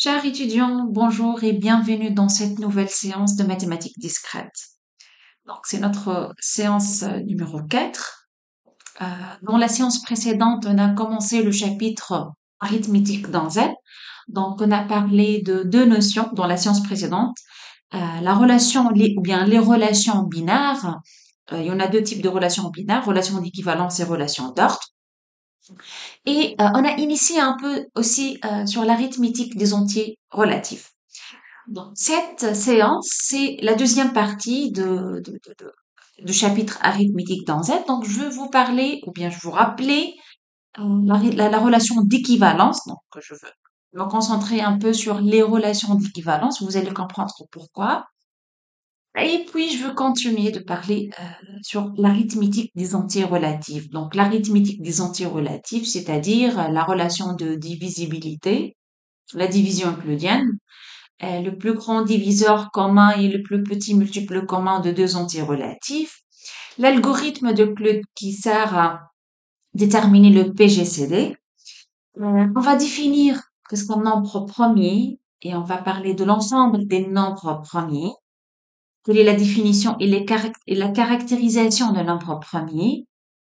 Chers étudiants, bonjour et bienvenue dans cette nouvelle séance de mathématiques discrètes. Donc, c'est notre séance euh, numéro 4. Euh, dans la séance précédente, on a commencé le chapitre arithmétique dans Z. Donc, on a parlé de deux notions dans la séance précédente. Euh, la relation, ou bien les relations binaires. il y en a deux types de relations binaires, relations d'équivalence et relations d'ordre. Et euh, on a initié un peu aussi euh, sur l'arithmétique des entiers relatifs. Cette séance, c'est la deuxième partie de, de, chapitre arithmétique dans Z. Donc, je vais vous parler, ou bien je vous rappeler euh, la, la, relation d'équivalence. Donc, je veux me concentrer un peu sur les relations d'équivalence. Vous allez comprendre pourquoi. Et puis, je veux continuer de parler euh, sur l'arithmétique des entiers relatifs. Donc, l'arithmétique des entiers relatifs, c'est-à-dire la relation de divisibilité, la division euclidienne, euh, le plus grand diviseur commun et le plus petit multiple commun de deux entiers relatifs, l'algorithme de Claude qui sert à déterminer le PGCD. Euh, on va définir qu'est-ce qu'un nombre premier et on va parler de l'ensemble des nombres premiers quelle est la définition et, la caractérisation d'un nombre premier,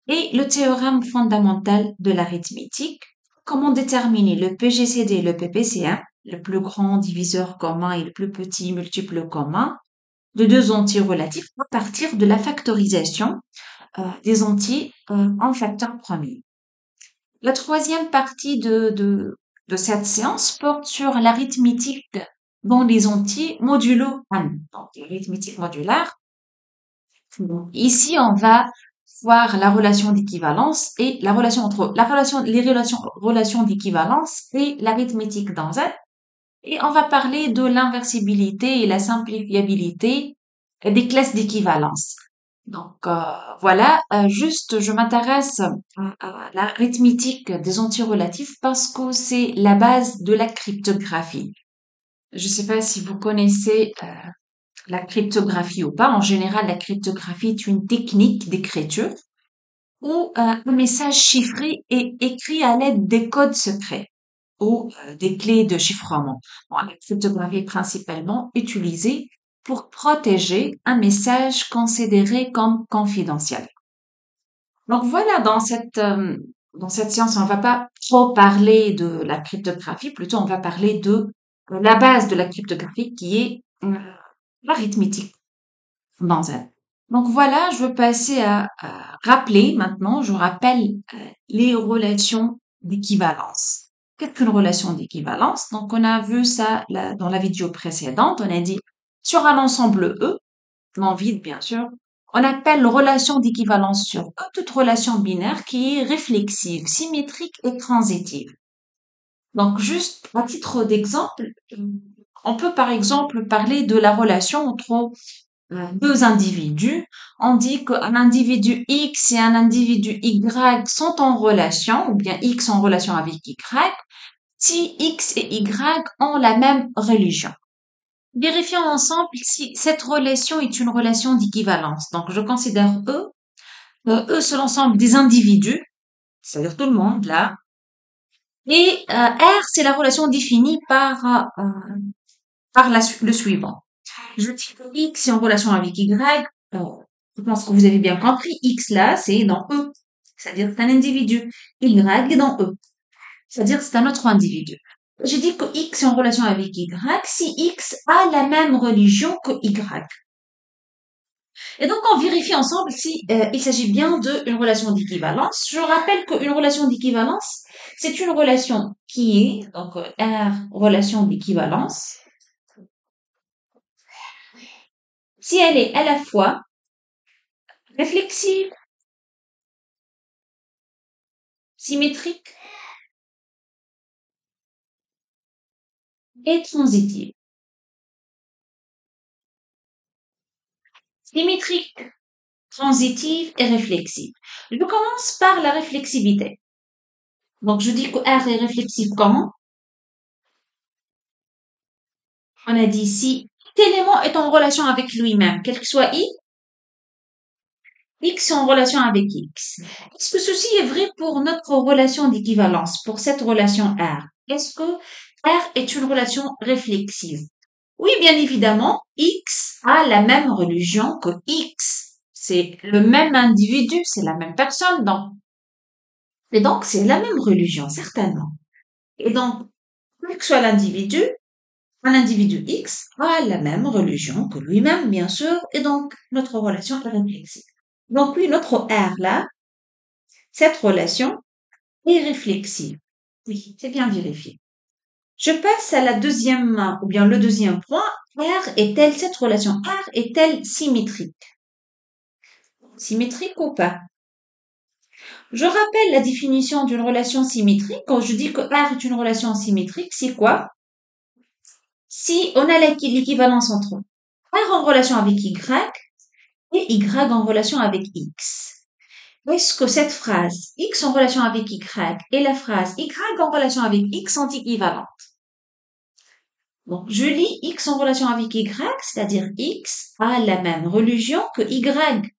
et le théorème fondamental de l'arithmétique, comment déterminer le PGCD et le PPCA, le plus grand diviseur commun et le plus petit multiple commun, de deux entiers relatifs à partir de la factorisation euh, des entiers euh, en facteur premier. La troisième partie de cette séance porte sur l'arithmétique dans les entiers modulo 1, donc l'arithmétique modulaire. Ici, on va voir la relation d'équivalence et la relation entre la relation, les relations, relations d'équivalence et l'arithmétique dans Z. Et on va parler de l'inversibilité et la simplifiabilité des classes d'équivalence. Donc euh, voilà, euh, juste je m'intéresse à l'arithmétique des entiers relatifs parce que c'est la base de la cryptographie. Je ne sais pas si vous connaissez euh, la cryptographie ou pas. En général, la cryptographie est une technique d'écriture où euh, un message chiffré est écrit à l'aide des codes secrets ou euh, des clés de chiffrement. la cryptographie est principalement utilisée pour protéger un message considéré comme confidentiel. Donc voilà, dans cette dans cette science, on ne va pas trop parler de la cryptographie, plutôt on va parler de la base de la cryptographie qui est euh, l'arithmétique dans Donc voilà, je veux passer à, rappeler maintenant, je rappelle euh, les relations d'équivalence. Qu'est-ce qu'une relation d'équivalence? Donc on a vu ça dans la vidéo précédente, on a dit sur un ensemble E, non vide bien sûr, on appelle relation d'équivalence sur E toute relation binaire qui est réflexive, symétrique et transitive. Donc, juste à titre d'exemple, on peut par exemple parler de la relation entre euh, deux individus. On dit qu'un individu X et un individu Y sont en relation, ou bien X en relation avec Y, si X et Y ont la même religion. Vérifions ensemble si cette relation est une relation d'équivalence. Donc, je considère E. Euh, e, c'est l'ensemble des individus, c'est-à-dire tout le monde, là, et euh, R, c'est la relation définie par, euh, par le suivant. Je dis que X est en relation avec Y. Euh, je pense que vous avez bien compris. X là, c'est dans E. C'est-à-dire c'est un individu. Y est dans E. C'est-à-dire c'est un autre individu. Je dis que X est en relation avec Y si X a la même religion que Y. Et donc, on vérifie ensemble si euh, il s'agit bien d'une relation d'équivalence. Je rappelle qu'une relation d'équivalence, c'est une relation qui est, donc, R, relation d'équivalence, si elle est à la fois réflexive, symétrique et transitive. symétrique, transitive et réflexive. Je commence par la réflexivité. Donc, je dis que R est réflexive comment? On a dit si élément est en relation avec lui-même, quel que soit I, X est en relation avec X. Est-ce que ceci est vrai pour notre relation d'équivalence, pour cette relation R? Est-ce que R est une relation réflexive? Oui, bien évidemment, X a la même religion que X. C'est le même individu, c'est la même personne. Et donc, c'est la même religion, certainement. Et donc, quel que soit l'individu, un individu X a la même religion que lui-même, bien sûr, et donc notre relation est réflexive. Donc oui, notre R là, cette relation est réflexive. Oui, c'est bien vérifié. Je passe à la deuxième, ou bien le deuxième point. R est-elle, cette relation R est-elle symétrique? Symétrique ou pas? Je rappelle la définition d'une relation symétrique. Quand je dis que R est une relation symétrique, c'est quoi? Si on a l'équivalence entre R en relation avec Y et Y en relation avec X, est-ce que cette phrase X en relation avec Y et la phrase Y en relation avec X sont équivalentes Donc, je lis X en relation avec Y, c'est-à-dire X a la même religion que Y.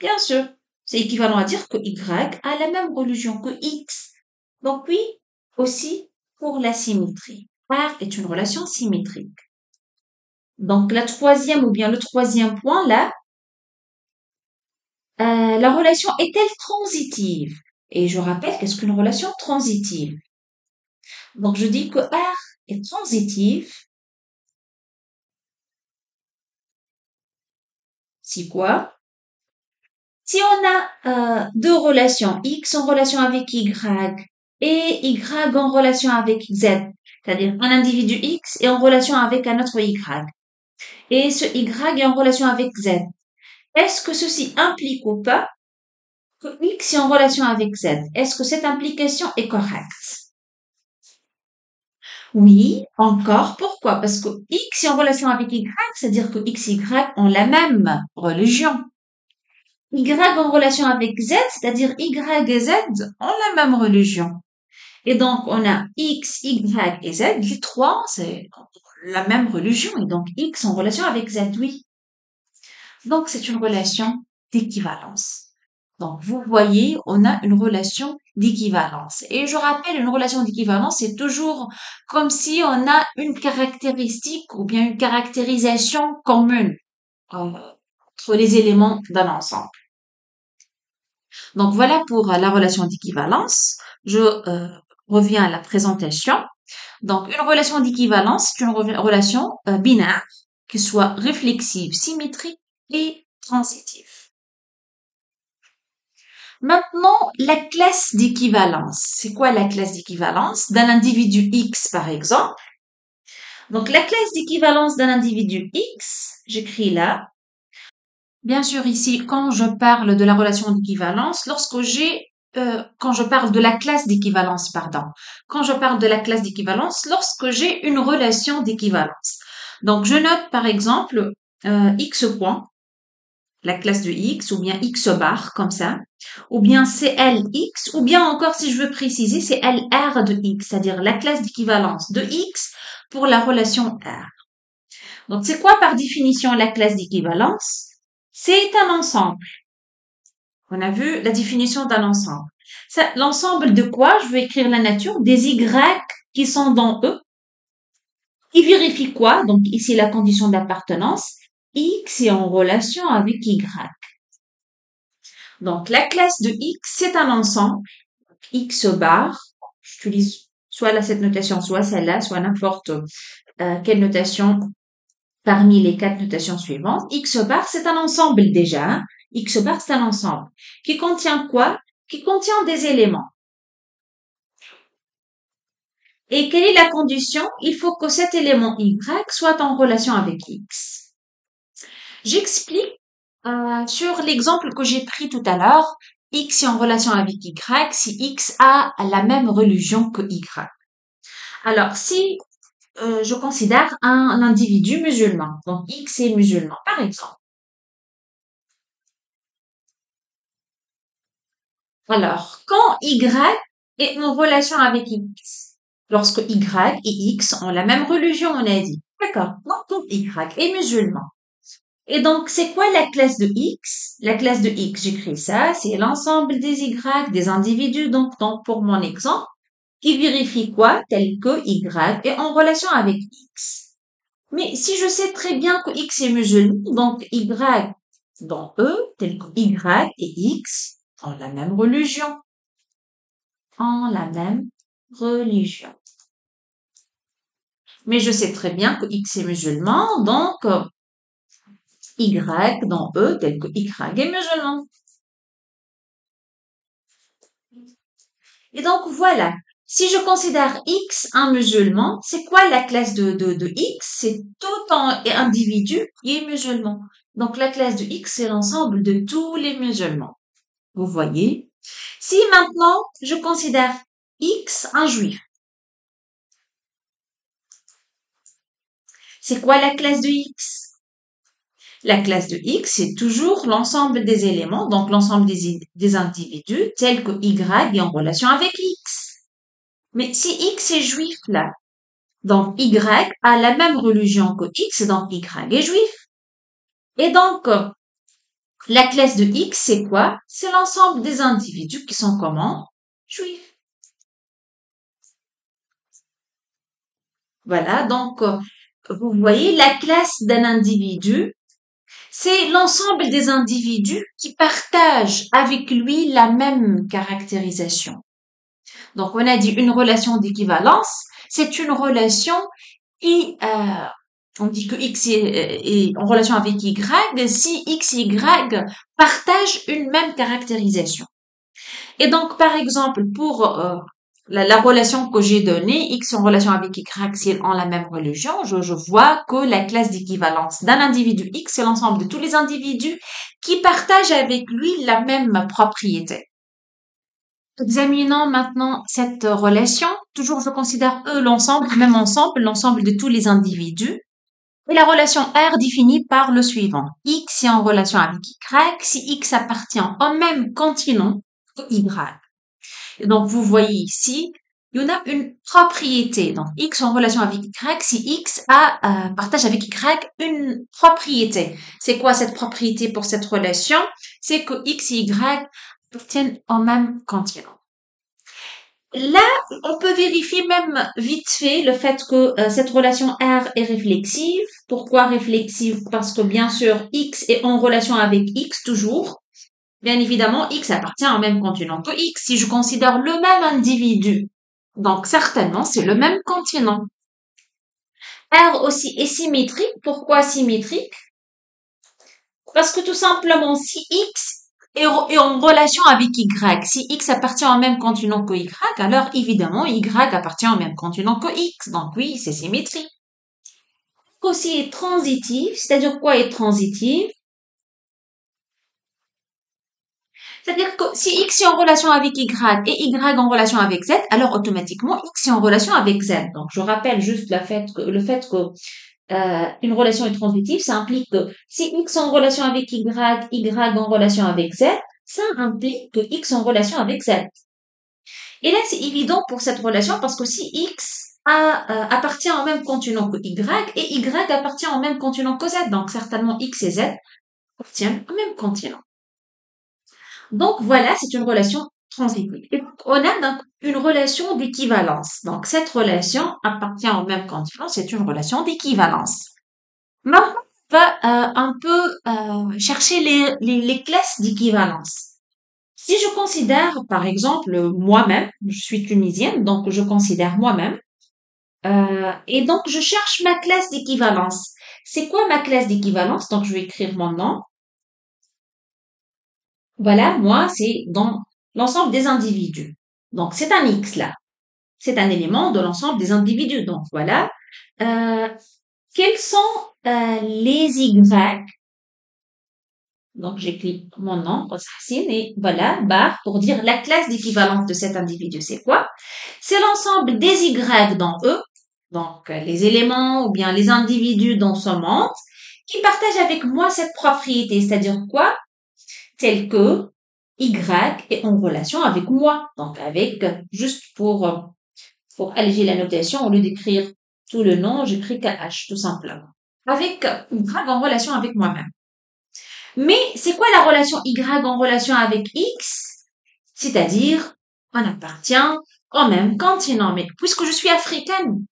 Bien sûr, c'est équivalent à dire que Y a la même religion que X. Donc oui, aussi pour la symétrie. R est une relation symétrique. Donc, la troisième ou bien le troisième point là, euh, la relation est-elle transitive? Et je rappelle qu'est-ce qu'une relation transitive? Donc, je dis que R est transitive si quoi? Si on a euh, deux relations, X en relation avec Y et Y en relation avec Z, c'est-à-dire un individu X est en relation avec un autre Y. Et ce Y est en relation avec Z. Est-ce que ceci implique ou pas que X est en relation avec Z? Est-ce que cette implication est correcte? Oui, encore. Pourquoi? Parce que X est en relation avec Y, c'est-à-dire que X et Y ont la même religion. Y en relation avec Z, c'est-à-dire Y et Z ont la même religion. Et donc, on a X, Y et Z. Les trois, c'est la même religion. Et donc, X en relation avec Z, oui. Donc, c'est une relation d'équivalence. Donc, vous voyez, on a une relation d'équivalence. Et je rappelle, une relation d'équivalence, c'est toujours comme si on a une caractéristique ou bien une caractérisation commune euh, entre les éléments d'un ensemble. Donc, voilà pour la relation d'équivalence. Je euh, revient à la présentation. Donc, une relation d'équivalence, c'est une relation euh, binaire qui soit réflexive, symétrique et transitive. Maintenant, la classe d'équivalence. C'est quoi la classe d'équivalence d'un individu X, par exemple? Donc, la classe d'équivalence d'un individu X, j'écris là. Bien sûr, ici, quand je parle de la relation d'équivalence, lorsque j'ai euh, quand je parle de la classe d'équivalence, pardon. Quand je parle de la classe d'équivalence, lorsque j'ai une relation d'équivalence. Donc, je note par exemple euh, x point, la classe de x, ou bien x bar, comme ça, ou bien CLX, ou bien encore, si je veux préciser, c'est LR de x, c'est-à-dire la classe d'équivalence de x pour la relation R. Donc, c'est quoi par définition la classe d'équivalence? C'est un ensemble. On a vu la définition d'un ensemble. L'ensemble de quoi? Je vais écrire la nature des Y qui sont dans E. Qui vérifie quoi? Donc ici la condition d'appartenance. X est en relation avec Y. Donc la classe de X, c'est un ensemble. X bar, j'utilise soit cette notation, soit celle-là, soit n'importe euh, quelle notation parmi les quatre notations suivantes. X bar, c'est un ensemble déjà. X bar, c'est un ensemble qui contient quoi? Qui contient des éléments. Et quelle est la condition? Il faut que cet élément Y soit en relation avec X. J'explique euh, sur l'exemple que j'ai pris tout à l'heure. X est en relation avec Y si X a la même religion que Y. Alors, si euh, je considère un individu musulman, donc X est musulman, par exemple, Alors, quand Y est en relation avec X, lorsque Y et X ont la même religion, on a dit. D'accord. Donc, Y est musulman. Et donc, c'est quoi la classe de X? La classe de X, j'écris ça, c'est l'ensemble des Y, des individus. Donc, donc, pour mon exemple, qui vérifie quoi? Tel que Y est en relation avec X. Mais si je sais très bien que X est musulman, donc Y dans E, tel que Y et X ont la même religion. En la même religion. Mais je sais très bien que X est musulman, donc Y dans E, tel que Y est musulman. Et donc voilà, si je considère X un musulman, c'est quoi la classe de, X? C'est tout un individu qui est musulman. Donc la classe de X, c'est l'ensemble de tous les musulmans. Vous voyez? Si maintenant je considère X un juif, c'est quoi la classe de X? La classe de X, c'est toujours l'ensemble des éléments, donc l'ensemble des, des, individus, tels que Y est en relation avec X. Mais si X est juif là, donc Y a la même religion que X, donc Y est juif. Et donc, la classe de X, c'est quoi? C'est l'ensemble des individus qui sont comment? Juifs. Voilà, donc, vous voyez, la classe d'un individu, c'est l'ensemble des individus qui partagent avec lui la même caractérisation. Donc, on a dit une relation d'équivalence, c'est une relation qui, euh, on dit que X est, en relation avec Y si X et Y partagent une même caractérisation. Et donc, par exemple, pour euh, la, relation que j'ai donnée, X en relation avec Y, s'ils ont la même religion, je, je vois que la classe d'équivalence d'un individu X, c'est l'ensemble de tous les individus qui partagent avec lui la même propriété. Examinons maintenant cette relation. Toujours, je considère eux l'ensemble, même ensemble, l'ensemble de tous les individus. Et la relation R définie par le suivant. X est en relation avec Y si X appartient au même continent que Y. donc, vous voyez ici, il y en a une propriété. Donc, X en relation avec Y si X a, euh, partage avec Y une propriété. C'est quoi cette propriété pour cette relation? C'est que X et Y appartiennent au même continent. Là, on peut vérifier même vite fait le fait que euh, cette relation R est réflexive. Pourquoi réflexive? Parce que bien sûr, X est en relation avec X toujours. Bien évidemment, X appartient au même continent que X. Si je considère le même individu, donc certainement c'est le même continent. R aussi est symétrique. Pourquoi symétrique? Parce que tout simplement, si X est en relation avec Y, si X appartient au même continent que Y, alors évidemment Y appartient au même continent que X. Donc oui, c'est symétrique. Aussi est transitif, c'est-à-dire quoi est transitif? C'est-à-dire que si X est en relation avec Y et Y en relation avec Z, alors automatiquement X est en relation avec Z. Donc je rappelle juste le fait que, le fait que euh, une relation est transitive, ça implique que si X en relation avec Y, Y en relation avec Z, ça implique que X en relation avec Z. Et là, c'est évident pour cette relation parce que si X euh, appartient au même continent que Y et Y appartient au même continent que Z, donc certainement X et Z appartiennent au même continent. Donc voilà, c'est une relation on a donc une relation d'équivalence. Donc, cette relation appartient au même continent, c'est une relation d'équivalence. Maintenant, on va euh, un peu euh, chercher les, les, classes d'équivalence. Si je considère, par exemple, moi-même, je suis tunisienne, donc je considère moi-même, euh, et donc je cherche ma classe d'équivalence. C'est quoi ma classe d'équivalence? Donc, je vais écrire mon nom. Voilà, moi, c'est dans l'ensemble des individus. Donc, c'est un X là. C'est un élément de l'ensemble des individus. Donc, voilà. Euh, quels sont euh, les Y Donc, j'écris mon nom, et voilà, barre, pour dire la classe d'équivalence de cet individu, c'est quoi? C'est l'ensemble des Y dans E, donc les éléments ou bien les individus dans ce monde, qui partagent avec moi cette propriété, c'est-à-dire quoi? Tel que y est en relation avec moi. Donc avec, juste pour, pour alléger la notation, au lieu d'écrire tout le nom, j'écris KH, tout simplement. Avec Y en relation avec moi-même. Mais c'est quoi la relation Y en relation avec X? C'est-à-dire, on appartient au même continent. Mais puisque je suis africaine,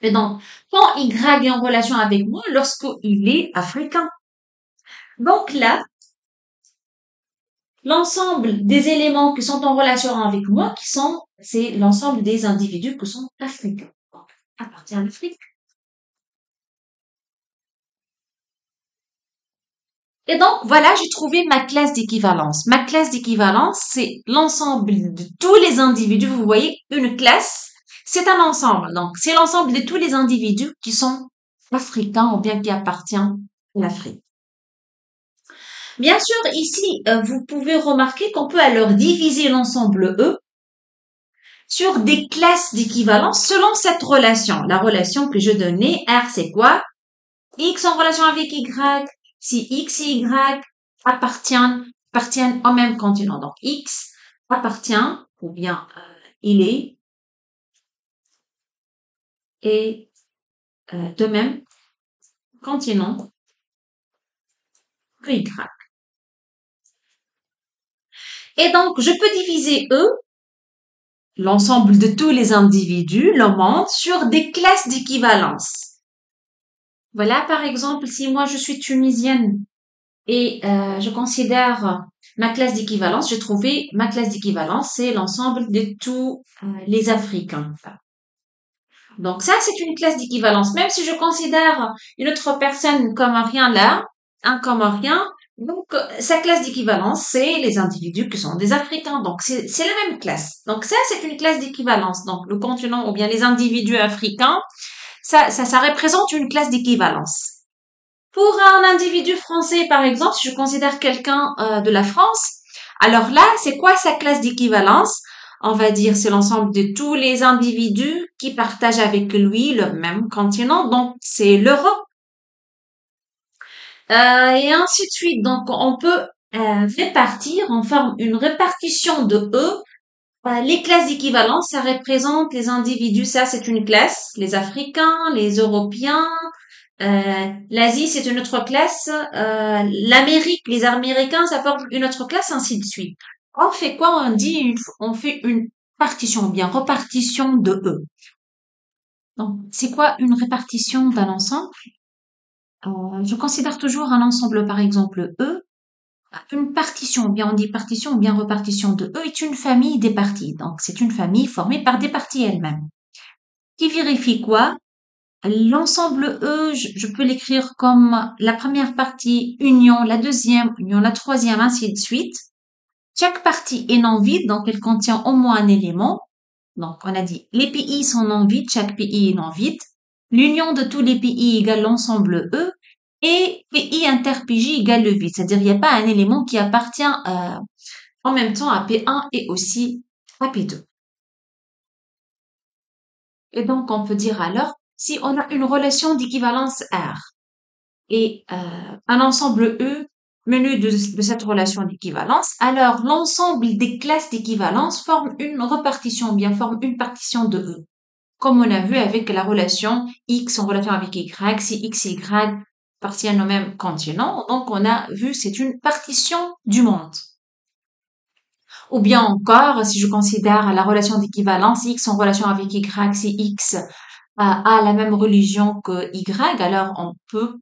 et donc, quand Y est en relation avec moi, lorsqu'il est africain. Donc là, l'ensemble des éléments qui sont en relation avec moi, qui sont, c'est l'ensemble des individus qui sont africains. Donc, à l'Afrique. Et donc, voilà, j'ai trouvé ma classe d'équivalence. Ma classe d'équivalence, c'est l'ensemble de tous les individus. Vous voyez, une classe, c'est un ensemble. Donc, c'est l'ensemble de tous les individus qui sont africains ou bien qui appartiennent à l'Afrique. Bien sûr, ici, euh, vous pouvez remarquer qu'on peut alors diviser l'ensemble E sur des classes d'équivalence selon cette relation. La relation que je donnais, R, c'est quoi? X en relation avec Y, si X et Y appartiennent, appartiennent au même continent. Donc, X appartient, ou bien euh, il est, et euh, de même continent que Y. Et donc, je peux diviser E, l'ensemble de tous les individus, le monde, sur des classes d'équivalence. Voilà, par exemple, si moi je suis tunisienne et euh, je considère ma classe d'équivalence, j'ai trouvé ma classe d'équivalence, c'est l'ensemble de tous euh, les Africains. Donc ça, c'est une classe d'équivalence. Même si je considère une autre personne comme rien là, un comme rien, donc, euh, sa classe d'équivalence, c'est les individus qui sont des Africains. Donc, c'est la même classe. Donc, ça, c'est une classe d'équivalence. Donc, le continent ou bien les individus africains, ça, ça, ça représente une classe d'équivalence. Pour un individu français, par exemple, si je considère quelqu'un euh, de la France, alors là, c'est quoi sa classe d'équivalence? On va dire c'est l'ensemble de tous les individus qui partagent avec lui le même continent. Donc, c'est l'Europe. Euh, et ainsi de suite. Donc, on peut euh, répartir, on forme une répartition de E. Euh, les classes d'équivalence, ça représente les individus, ça c'est une classe, les Africains, les Européens, l'Asie c'est une autre classe, l'Amérique, les Américains, ça forme une autre classe, ainsi de suite. On fait quoi? On dit, on fait une partition, bien repartition de E. Donc, c'est quoi une répartition d'un ensemble? Euh, je considère toujours un ensemble, par exemple, E, une partition, bien on dit partition ou bien repartition de E est une famille des parties. Donc, c'est une famille formée par des parties elles-mêmes. Qui vérifie quoi? L'ensemble E, je, peux l'écrire comme la première partie union, la deuxième union, la troisième, ainsi de suite. Chaque partie est non vide, donc elle contient au moins un élément. Donc, on a dit, les PI sont non vides, chaque PI est non vide. L'union de tous les PI égale l'ensemble E et PI inter PJ égale le vide. C'est-à-dire il n'y a pas un élément qui appartient en même temps à P1 et aussi à P2. Et donc on peut dire alors, si on a une relation d'équivalence R et euh, un ensemble E menu de, de cette relation d'équivalence, alors l'ensemble des classes d'équivalence forme une repartition, ou bien forme une partition de E comme on a vu avec la relation X en relation avec Y, si X et Y appartiennent au même continent, donc on a vu c'est une partition du monde. Ou bien encore, si je considère la relation d'équivalence X en relation avec Y, si X a la même religion que Y, alors on peut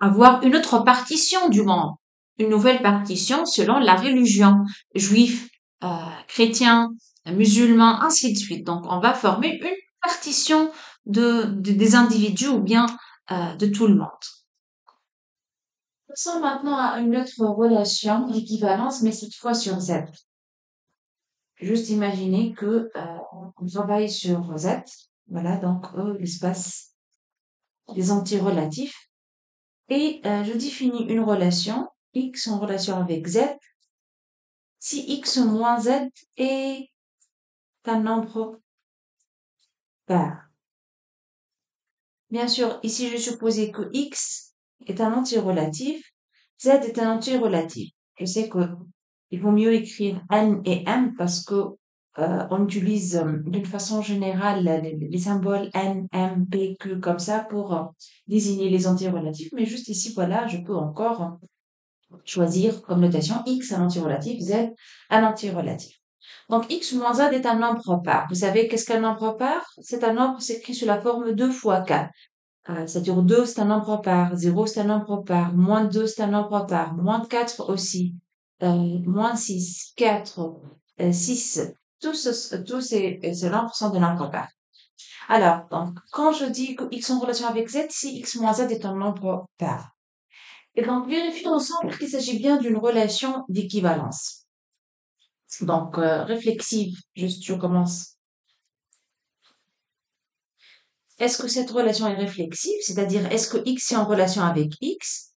avoir une autre partition du monde, une nouvelle partition selon la religion juif, euh, chrétien, musulmans, ainsi de suite. Donc, on va former une partition de, des individus ou bien euh, de tout le monde. Passons maintenant à une autre relation d'équivalence, mais cette fois sur Z. Juste imaginer que euh, on travaille sur Z. Voilà, donc E, l'espace des antirelatifs. Et euh, je définis une relation X en relation avec Z. Si X moins Z est un nombre pair. Bien sûr, ici, je supposais que x est un anti-relatif, z est un anti-relatif. Je sais que il vaut mieux écrire n et m parce que euh, on utilise euh, d'une façon générale les, symboles n, m, p, q comme ça pour euh, désigner les anti-relatifs. Mais juste ici, voilà, je peux encore choisir comme notation x un anti-relatif, z un anti-relatif. Donc, x moins z est un nombre pair. Vous savez qu'est-ce qu'un nombre pair? C'est un nombre s'écrit sous la forme 2 fois 4. Euh, c'est-à-dire 2, c'est un nombre pair. 0, c'est un nombre pair. Moins 2, c'est un nombre pair. Moins 4 aussi. Euh, moins 6, 4, 6. Tous, tous ces, ces nombres sont des nombres pairs. Alors, donc, quand je dis que x en relation avec z, si x moins z est un nombre pair. Et donc, vérifions ensemble qu'il s'agit bien d'une relation d'équivalence. Donc, euh, réflexive, juste je commence. Est-ce que cette relation est réflexive, c'est-à-dire est-ce que x est en relation avec x?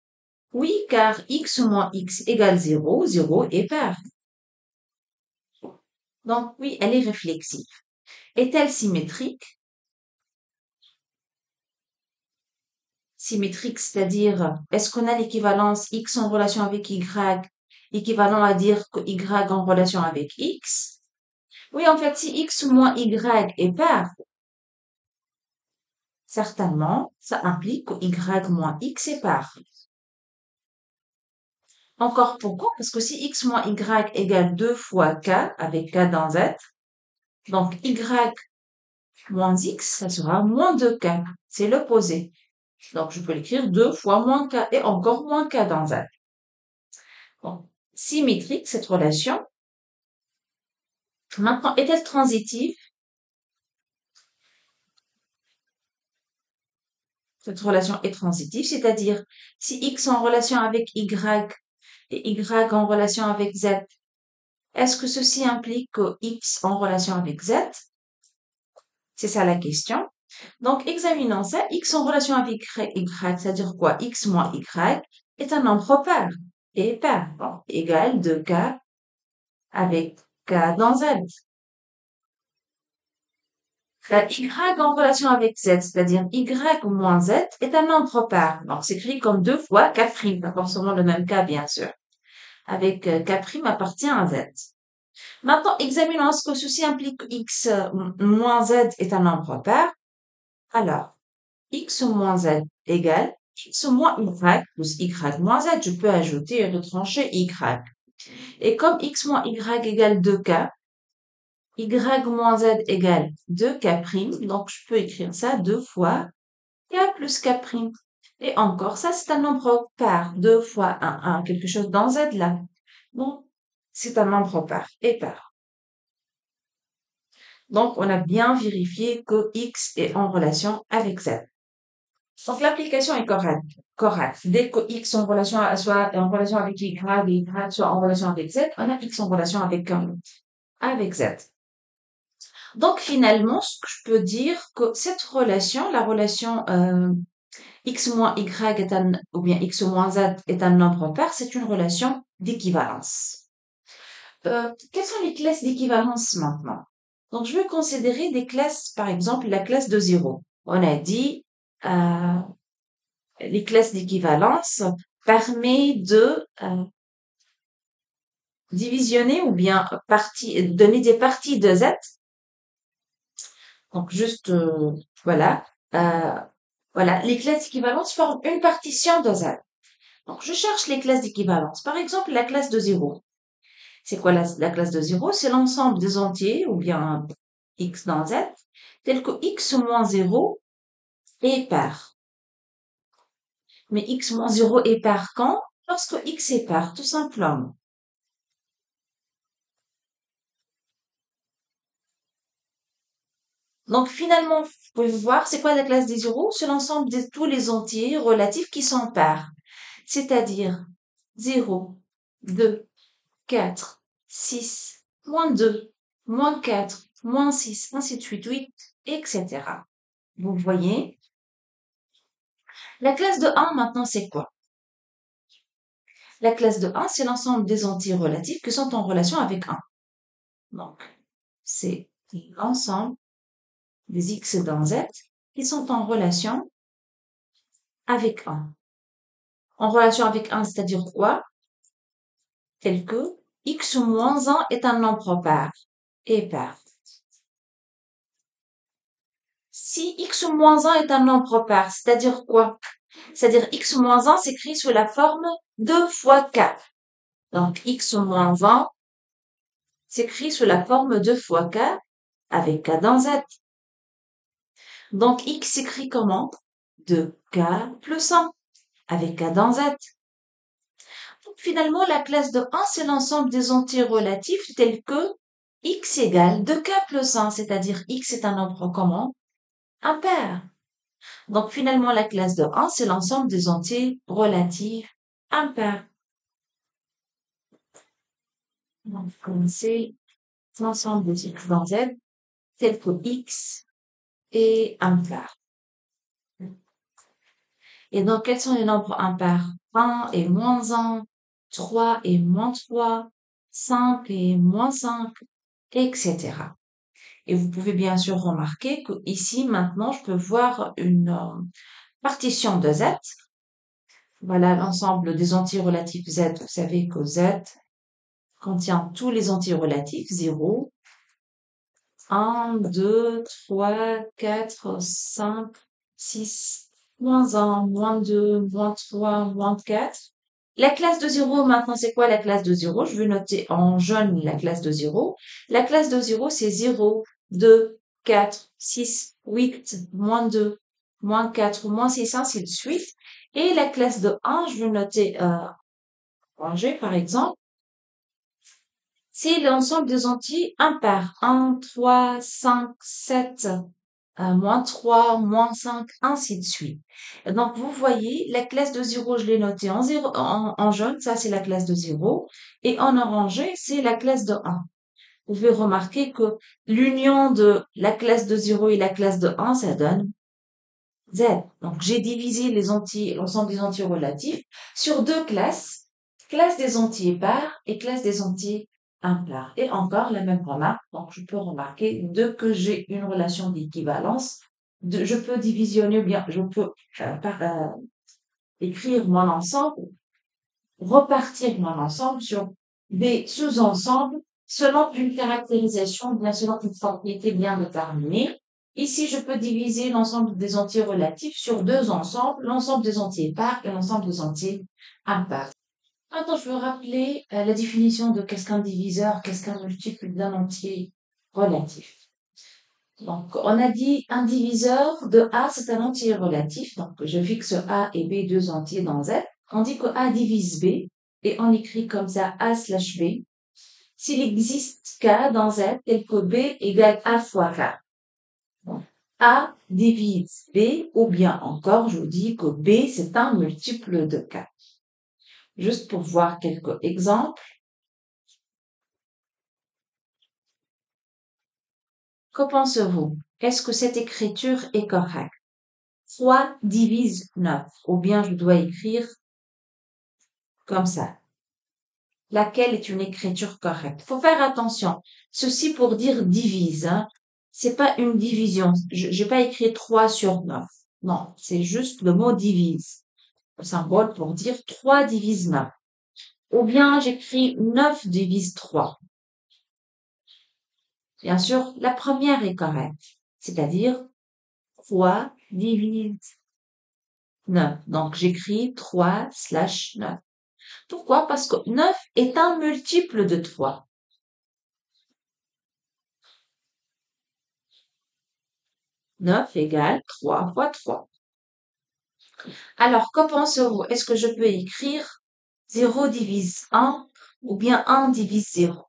Oui, car x moins x égale 0, 0 est pair. Donc oui, elle est réflexive. Est-elle symétrique? Symétrique, c'est-à-dire est-ce qu'on a l'équivalence x en relation avec y équivalent à dire que y en relation avec x. Oui, en fait, si x moins y est pair, certainement, ça implique que y moins x est pair. Encore pourquoi? Parce que si x moins y égale 2 fois k, avec k dans z, donc y moins x, ça sera moins 2k. C'est l'opposé. Donc, je peux l'écrire 2 fois moins k et encore moins k dans z. Bon symétrique, cette relation. Maintenant, est-elle transitive? Cette relation est transitive, c'est-à-dire si x en relation avec y et y en relation avec z, est-ce que ceci implique que x en relation avec z? C'est ça la question. Donc, examinons ça. x en relation avec y, c'est-à-dire quoi? x moins y, est un nombre pair et pair. Bon, égal de K avec K dans Z. Y en relation avec Z, c'est-à-dire Y moins Z, est un nombre pair. Donc, c'est écrit comme deux fois K', pas forcément le même K, bien sûr. Avec euh, K' appartient à Z. Maintenant, examinons ce que ceci implique X moins Z est un nombre pair. Alors, X moins Z égale x moins y plus y moins z, je peux ajouter et retrancher y. Et comme x moins y égale 2k, y moins z égale 2k', donc je peux écrire ça deux fois k plus k'. Et encore, ça c'est un nombre pair, deux fois 1, 1, quelque chose dans z là. Bon, c'est un nombre pair et pair. Donc, on a bien vérifié que x est en relation avec z. Donc l'application est correcte. correcte. Dès que x en relation soit en relation avec y et y soit en relation avec z, on a x en relation avec avec z. Donc finalement, ce que je peux dire que cette relation, la relation euh, x moins y est un ou bien x moins z est un nombre pair, c'est une relation d'équivalence. Euh, quelles sont les classes d'équivalence maintenant? Donc je vais considérer des classes, par exemple la classe de 0. On a dit les classes d'équivalence permet de euh, divisionner ou bien partie, donner des parties de Z. Donc juste euh, voilà, voilà, les classes d'équivalence forment une partition de Z. Donc je cherche les classes d'équivalence. Par exemple, la classe de 0. C'est quoi la, la, classe de 0 C'est l'ensemble des entiers ou bien x dans Z, tel que x moins 0 est pair. Mais x moins 0 est pair quand? Lorsque x est pair, tout simplement. Donc finalement, vous pouvez voir, c'est quoi la classe des zéros? C'est l'ensemble de tous les entiers relatifs qui sont pairs. C'est-à-dire 0, 2, 4, 6, moins 2, moins 4, moins 6, ainsi de suite, 8, etc. Vous voyez? La classe de 1, maintenant, c'est quoi? La classe de 1, c'est l'ensemble des entiers relatifs qui sont en relation avec 1. Donc, c'est l'ensemble des x dans z qui sont en relation avec 1. En relation avec 1, c'est-à-dire quoi? Tel que x moins 1 est un nombre pair et pair. Si x moins 1 est un nombre pair, c'est-à-dire quoi? C'est-à-dire x moins 1 s'écrit sous la forme 2 fois 4. Donc x moins 1 s'écrit sous la forme de fois k avec k dans z. Donc x s'écrit comment? 2k plus 1 avec k dans z. Donc, finalement, la classe de 1, c'est l'ensemble des entiers relatifs tels que x égale 2k plus 1, c'est-à-dire x est un nombre comment? Impair. Donc finalement, la classe de 1, c'est l'ensemble des entiers relatifs impairs. Donc, c'est l'ensemble des x dans z tels que x est impair. Et donc, quels sont les nombres impairs? 1 et moins 1, 3 et moins 3, 5 et moins 5, etc. Et vous pouvez bien sûr remarquer que ici, maintenant, je peux voir une euh, partition de Z. Voilà l'ensemble des entiers relatifs Z. Vous savez que Z contient tous les entiers relatifs, 0, 1, 2, 3, 4, 5, 6, moins 1, moins 2, moins 3, moins 4. La classe de 0, maintenant, c'est quoi la classe de 0 Je vais noter en jaune la classe de 0. La classe de 0, c'est 0, 2, 4, 6, 8, moins 2, moins 4, moins 6, ainsi de suite. Et la classe de 1, je vais noter euh, par exemple, c'est l'ensemble des entiers impairs. 1, 3, 5, 7, moins 3, moins 5, ainsi de suite. Donc, vous voyez, la classe de 0, je l'ai notée en, en, en jaune, ça c'est la classe de 0. Et en orangé, c'est la classe de 1. Pouvez remarquer que l'union de la classe de 0 et la classe de 1, ça donne Z. Donc, j'ai divisé les l'ensemble des entiers relatifs sur deux classes, classe des entiers pairs et classe des entiers impar. Et encore la même remarque, donc je peux remarquer, que j'ai une relation d'équivalence, je peux divisionner bien je peux euh, euh, écrire mon ensemble, repartir mon ensemble sur des sous-ensembles selon une caractérisation, bien selon une propriété bien déterminée. Ici, je peux diviser l'ensemble des entiers relatifs sur deux ensembles, l'ensemble des entiers pairs et l'ensemble des entiers impairs. Maintenant, je veux rappeler euh, la définition de qu'est-ce qu'un diviseur, qu'est-ce qu'un multiple d'un entier relatif. Donc, on a dit un diviseur de A, c'est un entier relatif. Donc, je fixe A et B, deux entiers dans Z. On dit que A divise B et on écrit comme ça A slash B. S'il existe K dans Z, tel que B égale A fois K. A divise B ou bien encore, je vous dis que B, c'est un multiple de K juste pour voir quelques exemples. Que pensez-vous? Est-ce que cette écriture est correcte? 3 divise 9, ou bien je dois écrire comme ça. Laquelle est une écriture correcte Faut faire attention. Ceci pour dire divise. Hein. C'est pas une division. Je n'ai pas écrit 3 sur 9. Non, c'est juste le mot divise symbole pour dire 3 divise 9. Ou bien j'écris 9 divise 3. Bien sûr, la première est correcte, c'est-à-dire 3 divise 9. Donc j'écris 3 slash 9. Pourquoi? Parce que 9 est un multiple de 3. Neuf égale 3 fois 3. Alors, qu'en pensez-vous Est-ce que je peux écrire 0 divise 1 ou bien 1 divise 0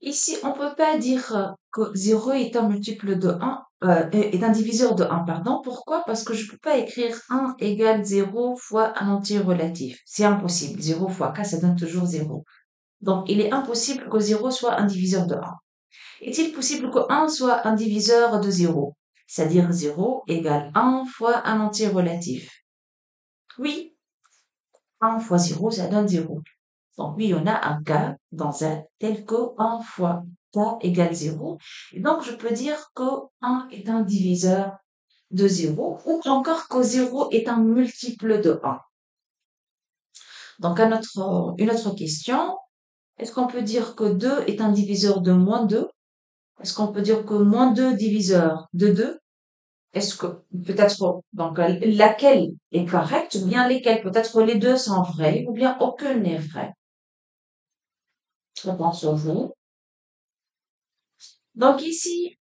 Ici, on ne peut pas dire que 0 est un multiple de 1, euh, est un diviseur de 1, pardon. Pourquoi? Parce que je ne peux pas écrire 1 égale 0 fois un entier relatif. C'est impossible. 0 fois k, ça donne toujours 0. Donc, il est impossible que 0 soit un diviseur de 1. Est-il possible que 1 soit un diviseur de 0 c'est-à-dire 0 égale 1 fois un entier relatif. Oui, 1 fois 0, ça donne 0. Donc oui, on a un cas dans un tel que 1 fois égale 0. Et donc, je peux dire que 1 est un diviseur de 0 ou encore que 0 est un multiple de 1. Donc, une autre question, est-ce qu'on peut dire que 2 est un diviseur de moins 2 Est-ce qu'on peut dire que moins 2 diviseur de 2 est-ce que peut-être donc laquelle est correcte ou bien lesquelles? Peut-être les deux sont vraies ou bien aucune n'est vraie. Je pense sur vous. Donc ici,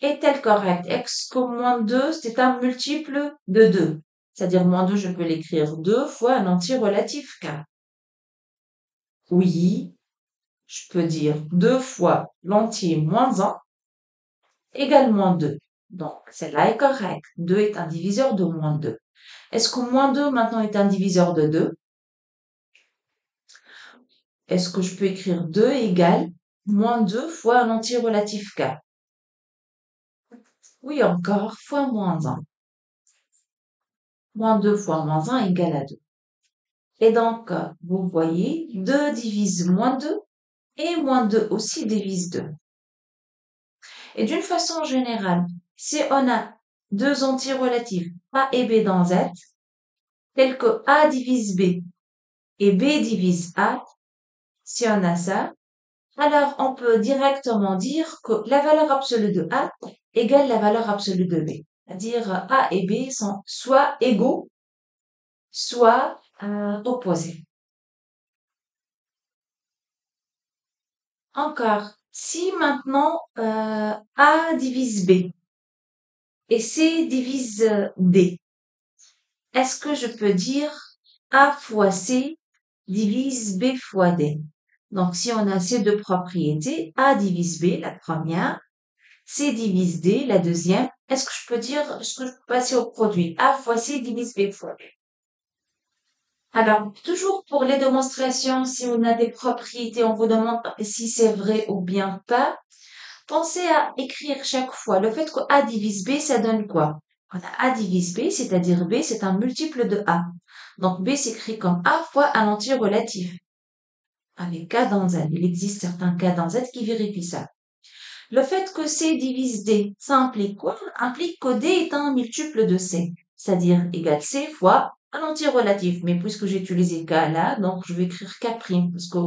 est-elle correcte? Est-ce que moins 2, c'est un multiple de 2 C'est-à-dire moins 2, je peux l'écrire 2 fois un entier relatif k. Oui, je peux dire 2 fois l'entier moins 1 égale moins 2. Donc, celle-là est correcte. 2 est un diviseur de moins 2. Est-ce que moins 2 maintenant est un diviseur de 2 Est-ce que je peux écrire 2 égale moins 2 fois un entier relatif k Oui, encore, fois moins 1. Moins 2 fois moins 1 égale à 2. Et donc, vous voyez, 2 divise moins 2 et moins 2 aussi divise 2. Et d'une façon générale, si on a deux entiers relatifs A et B dans Z, tels que A divise B et B divise A, si on a ça, alors on peut directement dire que la valeur absolue de A égale la valeur absolue de B. C'est-à-dire A et B sont soit égaux, soit euh, opposés. Encore, si maintenant euh, A divise B et C divise D, est-ce que je peux dire A fois C divise B fois D? Donc si on a ces deux propriétés, A divise B, la première, C divise D, la deuxième, est-ce que je peux dire, est-ce que je peux passer au produit A fois C divise B fois D? Alors, toujours pour les démonstrations, si on a des propriétés, on vous demande si c'est vrai ou bien pas. Pensez à écrire chaque fois le fait que A divise B, ça donne quoi? On a A divise B, c'est-à-dire B, c'est un multiple de A. Donc B s'écrit comme A fois un entier relatif. Avec K dans Z. Il existe certains K dans Z qui vérifient ça. Le fait que C divise D, ça implique quoi Implique que D est un multiple de C, c'est-à-dire égal C fois un entier relatif. Mais puisque j'ai utilisé K là, donc je vais écrire K', parce que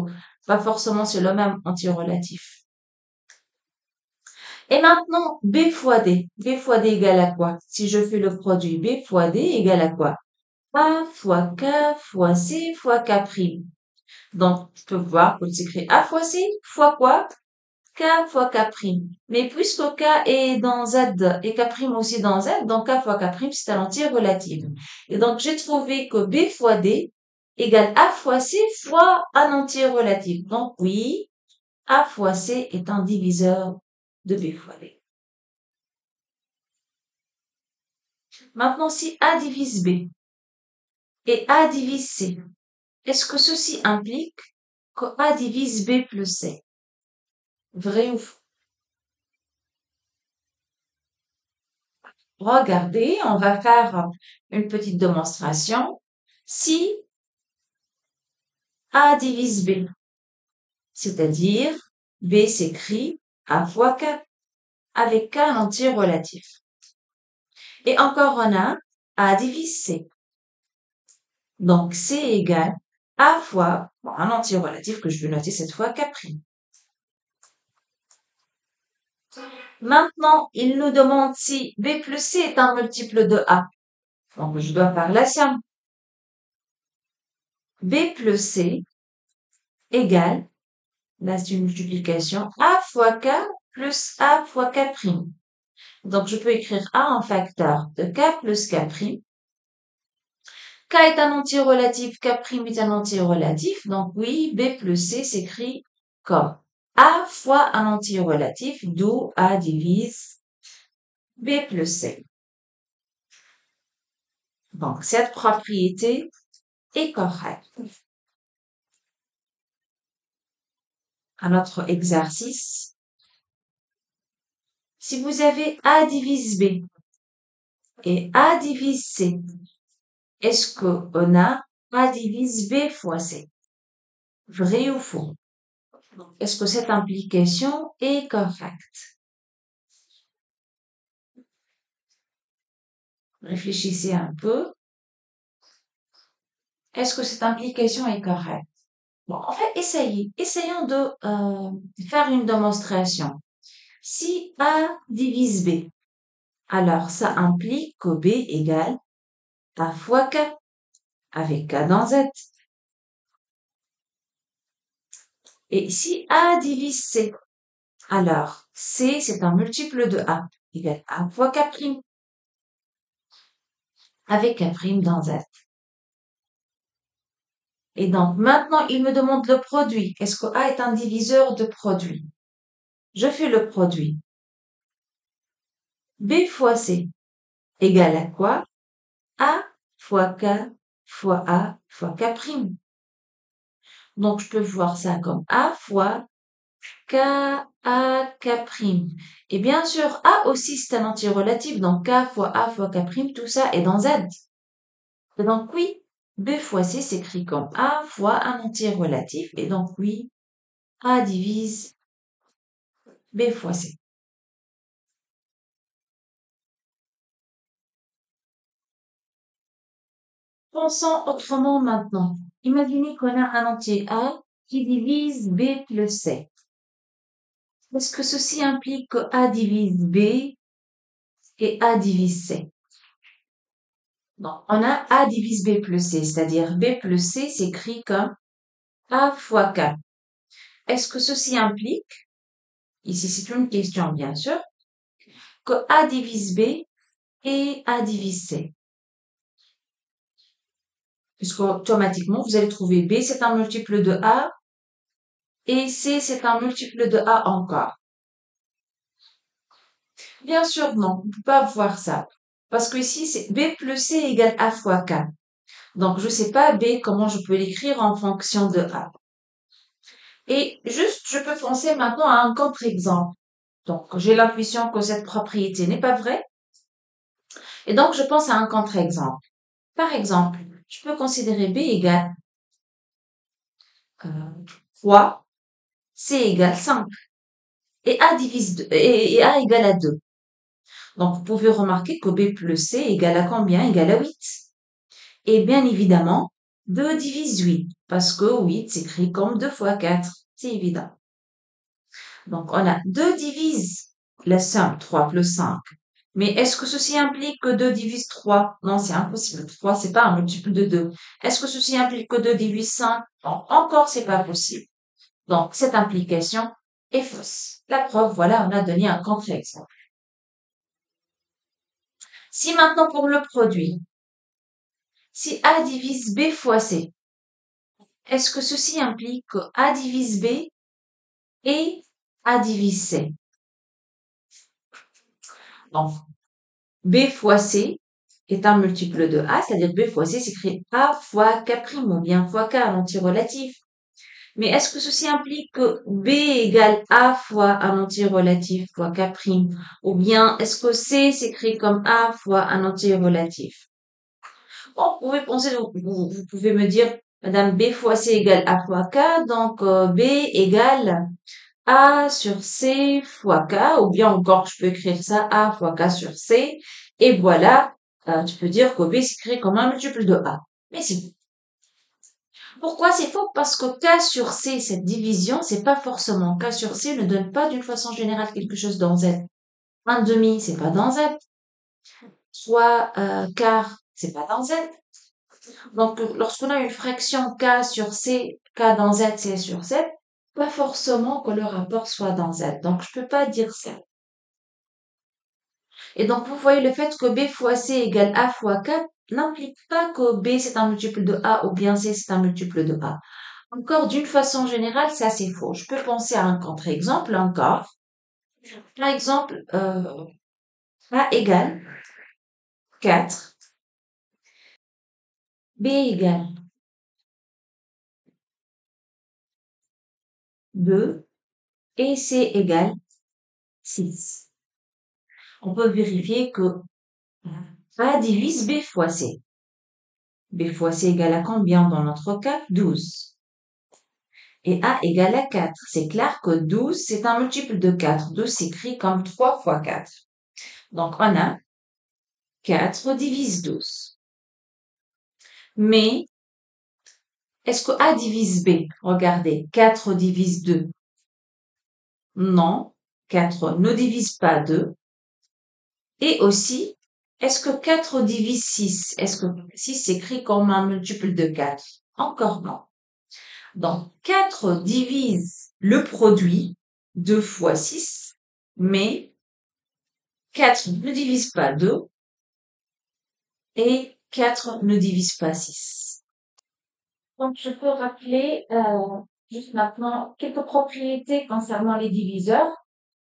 pas forcément c'est le même entier relatif. Et maintenant, B fois D. B fois D égale à quoi? Si je fais le produit B fois D égale à quoi? A fois K fois C fois K'. Donc, je peux voir qu'on s'écrit A fois C fois quoi? K fois K'. Mais puisque K est dans Z et K' aussi dans Z, donc K fois K' c'est un entier relatif. Et donc, j'ai trouvé que B fois D égale A fois C fois un entier relatif. Donc, oui, A fois C est un diviseur de B fois D. Maintenant, si A divise B et A divise C, est-ce que ceci implique que A divise B plus C? Vrai ou faux? Regardez, on va faire une petite démonstration. Si A divise B, c'est-à-dire B s'écrit A fois K, avec K en entier relatif. Et encore on a A divise C. Donc C égale A fois un entier relatif que je vais noter cette fois K'. Maintenant, il nous demande si B plus C est un multiple de A. Donc, je dois faire la somme. B plus C égale, là c'est une multiplication, A fois K plus A fois K'. Donc, je peux écrire A en facteur de K plus K'. K est un entier relatif, K' est un entier relatif. Donc, oui, B plus C s'écrit comme a fois un entier relatif, d'où A divise B plus C. Donc, cette propriété est correcte. Un autre exercice. Si vous avez A divise B et A divise C, est-ce qu'on a A divise B fois C? Vrai ou faux? Est-ce que cette implication est correcte? Réfléchissez un peu. Est-ce que cette implication est correcte? Bon, en fait, essayez. Essayons de euh, faire une démonstration. Si A divise B, alors ça implique que B égale A fois K, avec K dans Z. Et ici, A divise C. Alors, C, c'est un multiple de A, égal A fois K', avec K' dans Z. Et donc, maintenant, il me demande le produit. Est-ce que A est un diviseur de produit Je fais le produit. B fois C égale à quoi? A fois K fois A fois K'. Donc, je peux voir ça comme A fois K, A, K'. Et bien sûr, A aussi, c'est un anti-relatif. Donc, K fois A fois K', tout ça est dans Z. Donc, oui, B fois C s'écrit comme A fois un entier relatif. Et donc, oui, A divise B fois C. Pensons autrement maintenant. Imaginez qu'on a un entier A qui divise B plus C. Est-ce que ceci implique que A divise B et A divise C? Non, on a A divise B plus C, c'est-à-dire B plus C s'écrit comme A fois K. Est-ce que ceci implique, ici c'est une question bien sûr, que A divise B et A divise C? Puisque automatiquement, vous allez trouver B, c'est un multiple de A, et C, c'est un multiple de A encore. Bien sûr, non, on ne peut pas voir ça. Parce que ici, c'est B plus C égale A fois K. Donc, je ne sais pas B, comment je peux l'écrire en fonction de A. Et juste, je peux penser maintenant à un contre-exemple. Donc, j'ai l'intuition que cette propriété n'est pas vraie. Et donc, je pense à un contre-exemple. Par exemple, je peux considérer B égale euh, 3, C égale 5 et A divise 2, et, A égale à 2. Donc, vous pouvez remarquer que B plus C égale à combien? Égale à 8. Et bien évidemment, 2 divise 8, parce que 8 s'écrit comme 2 fois 4. C'est évident. Donc, on a 2 divise la somme 3 plus 5 mais est-ce que ceci implique que 2 divise 3 Non, c'est impossible. 3, c'est pas un multiple de 2. Est-ce que ceci implique que 2 divise 5 Non, encore, c'est pas possible. Donc, cette implication est fausse. La preuve, voilà, on a donné un contre-exemple. Si maintenant pour le produit, si A divise B fois C, est-ce que ceci implique que A divise B et A divise C? Donc, B fois C est un multiple de A, c'est-à-dire B fois C s'écrit A fois K' ou bien fois K, un anti-relatif. Mais est-ce que ceci implique que B égale A fois un anti-relatif fois K' ou bien est-ce que C s'écrit comme A fois un anti-relatif? Bon, vous pouvez penser, vous, pouvez me dire, Madame, B fois C égale A fois K, donc euh, B égale a sur C fois K, ou bien encore je peux écrire ça A fois K sur C, et voilà, euh, tu peux dire que B s'écrit comme un multiple de A. Mais c'est pourquoi c'est faux? Parce que K sur C, cette division, c'est pas forcément K sur C ne donne pas d'une façon générale quelque chose dans Z. Un demi, c'est pas dans Z. Soit euh, quart, c'est pas dans Z. Donc, lorsqu'on a une fraction K sur C, K dans Z, c'est sur Z, pas forcément que le rapport soit dans Z. Donc, je peux pas dire ça. Et donc, vous voyez le fait que B fois C égale A fois K n'implique pas que B c'est un multiple de A ou bien C c'est un multiple de A. Encore d'une façon générale, c'est assez faux. Je peux penser à un contre-exemple encore. Par exemple, euh, A égale 4. B égale 2 et C égale 6. On peut vérifier que A divise B fois C. B fois C égale à combien dans notre cas? 12. Et A égale à 4. C'est clair que 12, c'est un multiple de 4. 12 s'écrit comme 3 fois 4. Donc, on a 4 divise 12. Mais est-ce que A divise B Regardez, 4 divise 2. Non, 4 ne divise pas 2. Et aussi, est-ce que 4 divise 6 Est-ce que 6 s'écrit comme un multiple de 4 Encore non. Donc, 4 divise le produit 2 fois 6, mais 4 ne divise pas 2 et 4 ne divise pas 6. Donc, je peux rappeler euh, juste maintenant quelques propriétés concernant les diviseurs.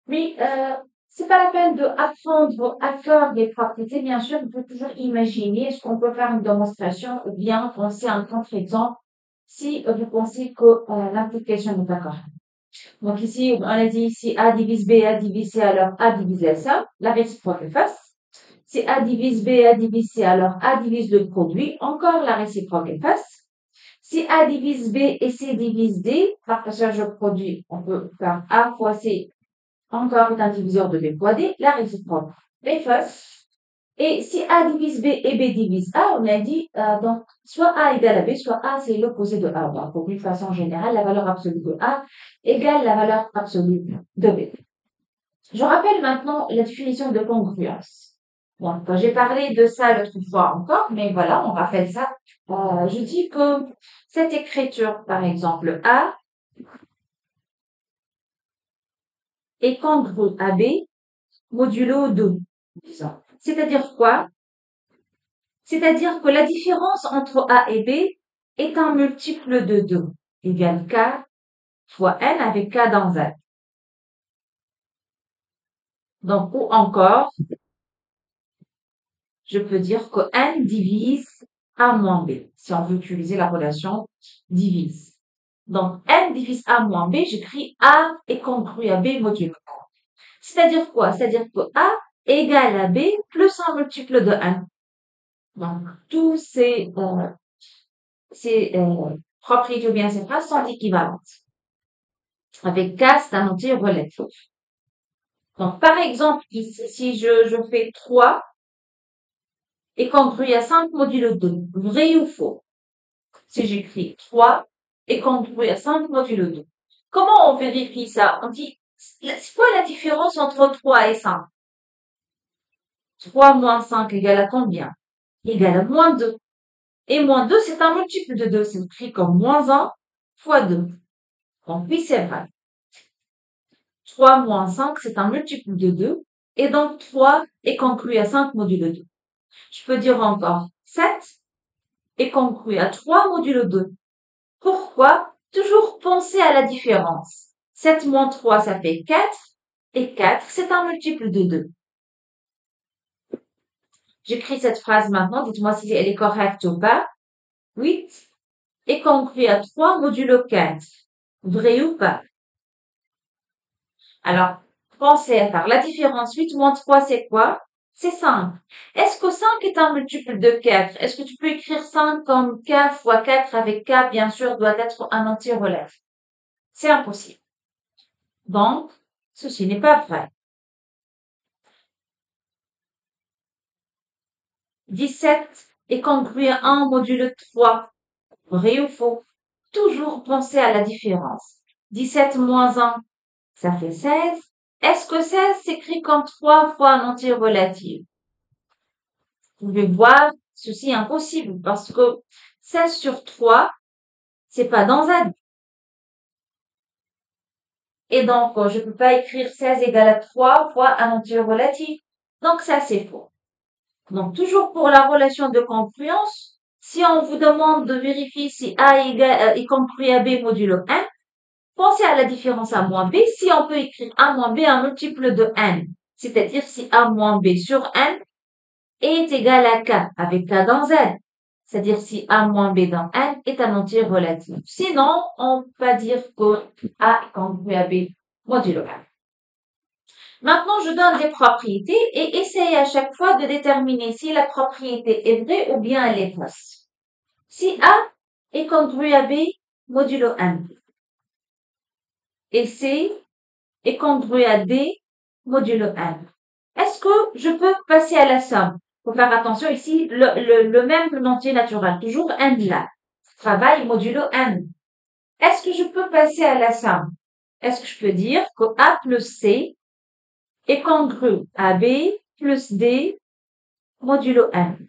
Mais euh, c'est pas la peine de apprendre à faire des propriétés. Bien sûr, on peut toujours imaginer est-ce qu'on peut faire une démonstration ou bien penser un contre-exemple si vous pensez que euh, l'implication n'est pas correcte. Donc ici, on a dit si A divise B, A divise C, alors A divise ça. La réciproque est face. Si A divise B, A divise C, alors A divise le produit. Encore la réciproque est face. Si A divise B et C divise D, par passage de produit, on peut faire A fois C, encore un diviseur de B fois D, la réciproque est face. Et si A divise B et B divise A, on a dit, euh, donc, soit A égale à B, soit A c'est l'opposé de A. Donc, pour une façon générale, la valeur absolue de A égale la valeur absolue de B. Je rappelle maintenant la définition de congruence. Bon, j'ai parlé de ça l'autre fois encore, mais voilà, on rappelle ça. Euh, je dis que cette écriture, par exemple, A est congrue à B modulo 2. C'est-à-dire quoi? C'est-à-dire que la différence entre A et B est un multiple de 2, égale K fois N avec K dans Z. Donc, ou encore, je peux dire que N divise A moins B, si on veut utiliser la relation divise. Donc, N divise A moins B, j'écris A est congru à B modulo C'est-à-dire quoi? C'est-à-dire que A égale à B plus un multiple de N. Donc, tous ces, euh, ces euh, propriétés ou bien ces phrases sont équivalentes. Avec K, c'est un entier relatif. Donc, par exemple, si je, je fais 3 est congru à 5 modulo 2. Vrai ou faux? Si j'écris 3 est congru à 5 modulo 2. Comment on vérifie ça? On dit, c'est quoi la différence entre 3 et 5? 3 moins 5 égale à combien? Égale à moins 2. Et moins 2, c'est un multiple de 2. C'est écrit comme moins 1 fois 2. Donc oui, c'est vrai. 3 moins 5, c'est un multiple de 2. Et donc 3 est conclu à 5 modulo 2. Je peux dire encore 7 est conclu à 3 modulo 2. Pourquoi Toujours penser à la différence? 7 moins 3, ça fait 4. Et 4, c'est un multiple de 2. J'écris cette phrase maintenant. Dites-moi si elle est correcte ou pas. 8 est conclu à 3 modulo 4. Vrai ou pas? Alors, pensez à faire la différence. 8 moins 3, c'est quoi? C'est 5. Est-ce que 5 est un multiple de 4? Est-ce que tu peux écrire 5 comme k fois 4 avec k, bien sûr, doit être un relatif? C'est impossible. Donc, ceci n'est pas vrai. 17 est congru à 1 modulo 3. Vrai ou faux? Toujours penser à la différence. 17 moins 1, ça fait 16. Est-ce que 16 s'écrit comme 3 fois un entier relatif? Vous pouvez voir, ceci est impossible parce que 16 sur 3, c'est pas dans Z. Et donc, je peux pas écrire 16 égale à 3 fois un entier relatif. Donc, ça, c'est faux. Donc, toujours pour la relation de congruence, si on vous demande de vérifier si A égale, est congru à B modulo 1, Pensez à la différence A moins B. Si on peut écrire A moins B un multiple de N, c'est-à-dire si A moins B sur N est égal à K avec K dans Z, c'est-à-dire si A moins B dans N est un entier relatif. Sinon, on va dire que A est congru à B modulo N. Maintenant, je donne des propriétés et essayez à chaque fois de déterminer si la propriété est vraie ou bien elle est fausse. Si A est congru à B modulo N, et C est congru à D modulo N. Est-ce que je peux passer à la somme? Faut faire attention ici, le, le, même entier naturel, toujours N là. Travail modulo N. Est-ce que je peux passer à la somme? Est-ce que je peux dire que A plus C est congru à B plus D modulo N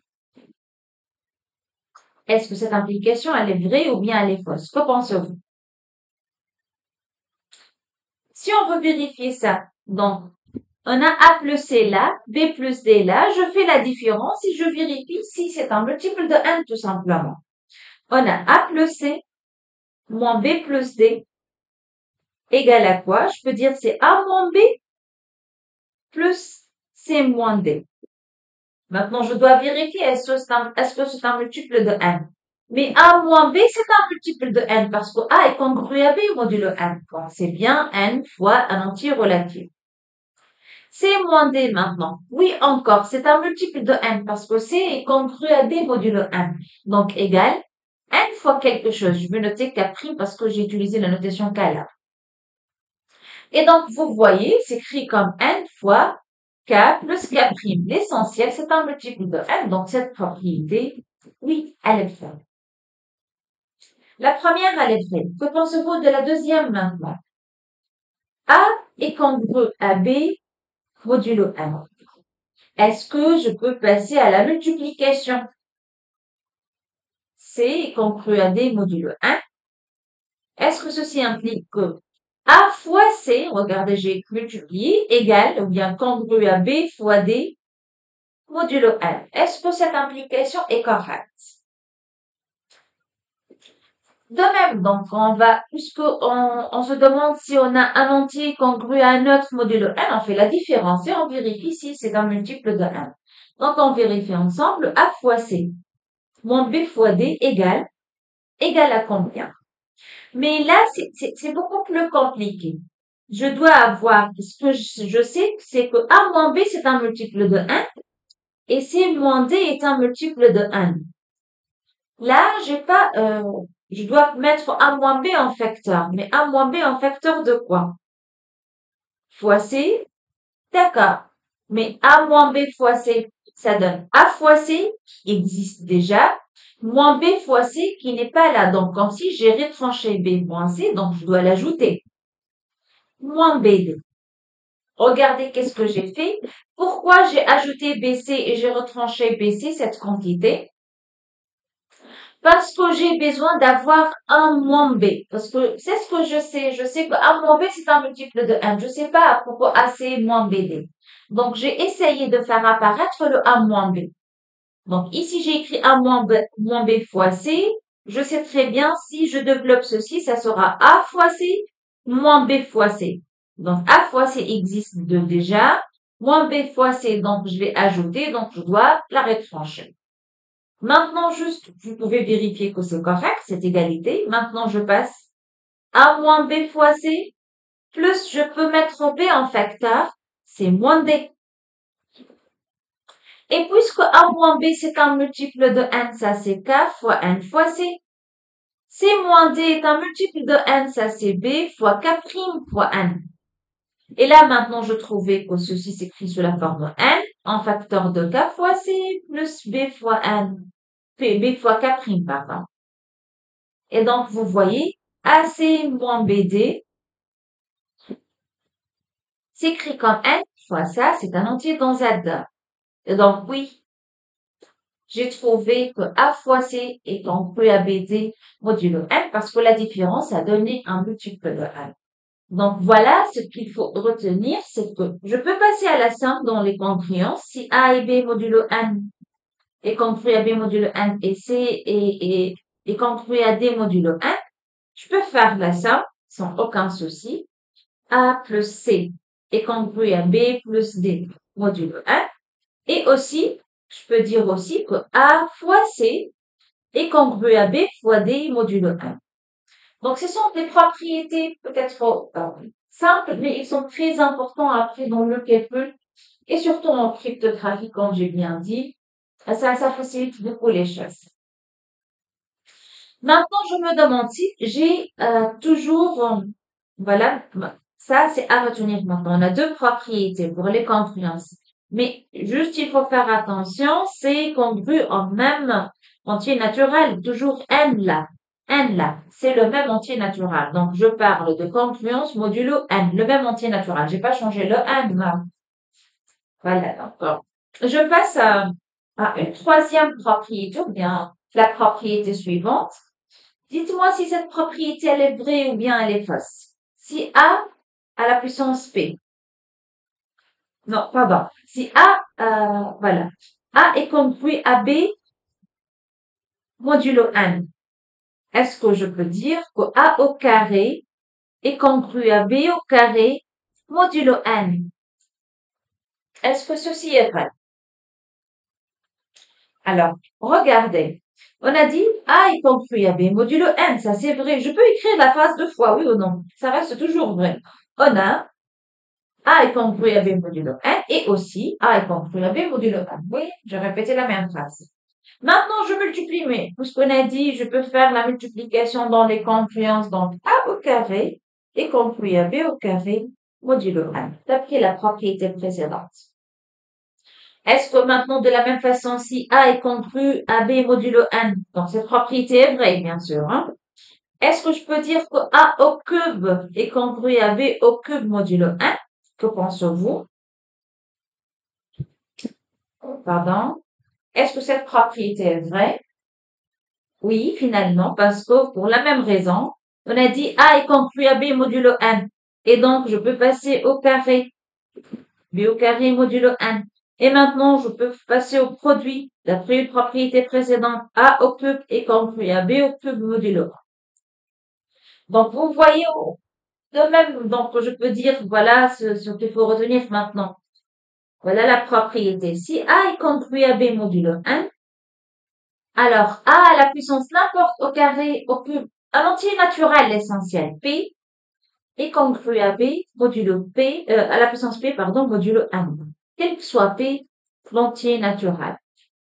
Est-ce que cette implication, elle est vraie ou bien elle est fausse? Que pensez-vous? Si on veut vérifier ça, donc, on a A plus C là, B plus D là, je fais la différence et je vérifie si c'est un multiple de n tout simplement. On a A plus C moins B plus D égale à quoi? Je peux dire c'est A moins B plus C moins D. Maintenant, je dois vérifier est-ce que c'est un, multiple de n. Mais A moins B, c'est un multiple de n parce que A est congru à B modulo n. C'est bien n fois un entier relatif. C moins D maintenant. Oui, encore, c'est un multiple de n parce que C est congru à D modulo n. Donc, égal n fois quelque chose. Je vais noter K' parce que j'ai utilisé la notation K là. Et donc, vous voyez, c'est écrit comme n fois K plus K'. L'essentiel, c'est un multiple de n, donc cette propriété, oui, elle est vraie. La première, elle est vraie. Que pensez-vous de la deuxième maintenant? A est congru à B modulo n. Est-ce que je peux passer à la multiplication? C est congru à D modulo 1. Est-ce que ceci implique que a fois C, regardez, j'ai multiplié, égale, ou bien congru à B fois D, modulo N. Est-ce que cette implication est correcte? De même, donc, on va, puisqu'on on se demande si on a un entier congru à un autre modulo n, on fait la différence et on vérifie si c'est un multiple de n. Donc, on vérifie ensemble A fois C moins B fois D égale, égale à combien? Mais là, c'est beaucoup plus compliqué. Je dois avoir, ce que je, sais, c'est que A moins B, c'est un multiple de 1 et C moins D est un multiple de 1. Là, j'ai pas, euh, je dois mettre A moins B en facteur. Mais A moins B en facteur de quoi? Fois C. D'accord. Mais A moins B fois C, ça donne A fois C, qui existe déjà, moins B fois C qui n'est pas là. Donc, comme si j'ai retranché B moins C, donc je dois l'ajouter. Moins BD. Regardez qu'est-ce que j'ai fait. Pourquoi j'ai ajouté BC et j'ai retranché BC, cette quantité? Parce que j'ai besoin d'avoir un moins B. Parce que c'est ce que je sais. Je sais que A moins B, c'est un multiple de 1. Je sais pas pourquoi AC moins BD. Donc, j'ai essayé de faire apparaître le A moins B. Donc ici, j'ai écrit A moins B, moins B fois C. Je sais très bien, si je développe ceci, ça sera A fois C moins B fois C. Donc A fois C existe déjà. Moins B fois C, donc je vais ajouter, donc je dois la retrancher. Maintenant, juste, vous pouvez vérifier que c'est correct, cette égalité. Maintenant, je passe A moins B fois C, plus je peux mettre B en facteur, c'est moins D. Et puisque A moins B, c'est un multiple de n, ça c'est K fois n fois C. C moins D est un multiple de n, ça c'est B fois K' fois n. Et là, maintenant, je trouvais que ceci s'écrit sous la forme n en facteur de K fois C plus B fois n. B fois K', pardon. Et donc, vous voyez, AC moins BD s'écrit comme n fois ça, c'est un entier dans Z. Et donc, oui, j'ai trouvé que A fois C est congru à BD modulo N parce que la différence a donné un multiple de N. Donc, voilà ce qu'il faut retenir, c'est que je peux passer à la somme dans les congruences. Si A et B modulo N est congru à B modulo N et C est, est, congru à D modulo N, je peux faire la somme sans aucun souci. A plus C est congru à B plus D modulo N. Et aussi, je peux dire aussi que A fois C est congru à B fois D modulo 1. Donc, ce sont des propriétés peut-être euh, simples, mais ils sont très importants après dans le calcul et surtout en cryptographie, comme j'ai bien dit. Ça, facilite beaucoup les choses. Maintenant, je me demande si j'ai euh, toujours, euh, voilà, ça c'est à retenir maintenant. On a deux propriétés pour les congruences. Mais juste, il faut faire attention, c'est congru en même entier naturel, toujours n là. n là, c'est le même entier naturel. Donc, je parle de congruence modulo n, le même entier naturel. J'ai pas changé le n là. Voilà, d'accord. Je passe à, une troisième propriété, ou bien la propriété suivante. Dites-moi si cette propriété, elle est vraie ou bien elle est fausse. Si A a la puissance P. Non, pardon. Si A, euh, voilà. A est compris à B modulo n. Est-ce que je peux dire que A au carré est compris à B au carré modulo n? Est-ce que ceci est vrai? Alors, regardez. On a dit A est compris à B modulo n, ça c'est vrai. Je peux écrire la phrase deux fois, oui ou non? Ça reste toujours vrai. On a A est compris à B modulo n et aussi A est compris à B modulo n. Oui, je répétais la même phrase. Maintenant, je multiplie, mais puisqu'on a dit, je peux faire la multiplication dans les confluences, donc A au carré est compris à B au carré modulo n, d'après la propriété précédente. Est-ce que maintenant, de la même façon, si A est compris à B modulo n, donc cette propriété est vraie, bien sûr, hein? Est-ce que je peux dire que A au cube est compris à B au cube modulo 1? Que pensez-vous? Pardon? Est-ce que cette propriété est vraie? Oui, finalement, parce que pour la même raison, on a dit A est compris à B modulo n. Et donc, je peux passer au carré. B au carré modulo n. Et maintenant, je peux passer au produit d'après une propriété précédente. A au cube est compris à B au cube modulo 1. Donc, vous voyez, de même, donc, je peux dire, voilà ce, ce qu'il faut retenir maintenant. Voilà la propriété. Si A est compris à B modulo 1, alors A à la puissance n'importe au carré au cube, un entier naturel essentiel, P, est compris à B modulo P, euh, à la puissance P, pardon, modulo 1 quel que soit P, l'entier naturel.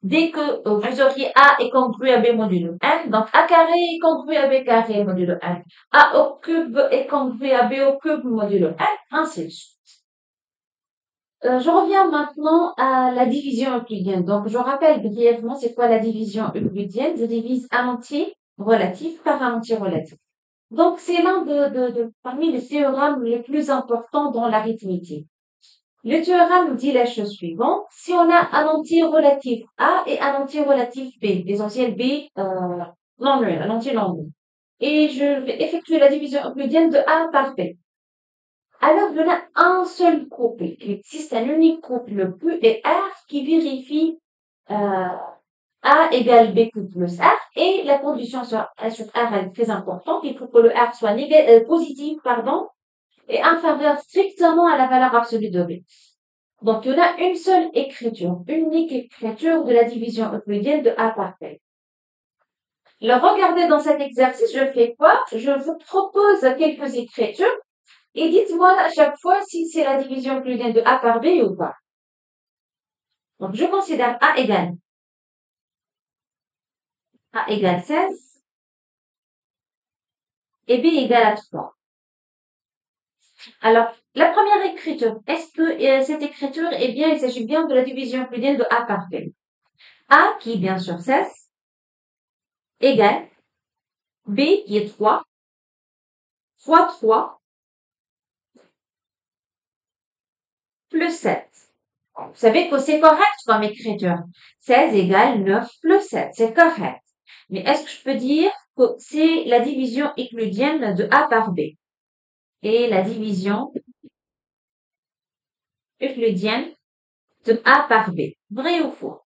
Dès que euh, vous auriez A est compris à B modulo n, donc A carré est compris à B carré modulo n, A au cube est compris à B au cube modulo n, ainsi de suite. Euh, je reviens maintenant à la division euclidienne. Donc, je rappelle brièvement c'est quoi la division euclidienne. Je divise un entier relatif par un entier relatif. Donc, c'est l'un parmi les théorèmes les plus importants dans l'arithmétique. Le théorème dit la chose suivante. Si on a un entier relatif A et un entier relatif B, l'essentiel B euh, non un entier non nul, et je vais effectuer la division euclidienne de A par B. Alors, il y en a un seul couple. Il existe un unique couple Q et R qui vérifie euh, A égale B plus R et la condition sur, sur R est très importante. Il faut que le R soit euh, positif, pardon, est inférieur strictement à la valeur absolue de B. Donc, il y en a une seule écriture, unique écriture de la division euclidienne de A par B. Alors, regardez dans cet exercice, je fais quoi? Je vous propose quelques écritures et dites-moi à chaque fois si c'est la division euclidienne de A par B ou pas. Donc, je considère A égale A égale 16 et B égale à 3. Alors, la première écriture, est-ce que euh, cette écriture, eh bien, il s'agit bien de la division euclidienne de A par B. A, qui bien sûr 16, égale B, qui est 3, fois 3, plus 7. Vous savez que c'est correct comme écriture. 16 égale 9 plus 7. C'est correct. Mais est-ce que je peux dire que c'est la division euclidienne de A par B? Et la division euclidienne de A par B. Vrai ou faux?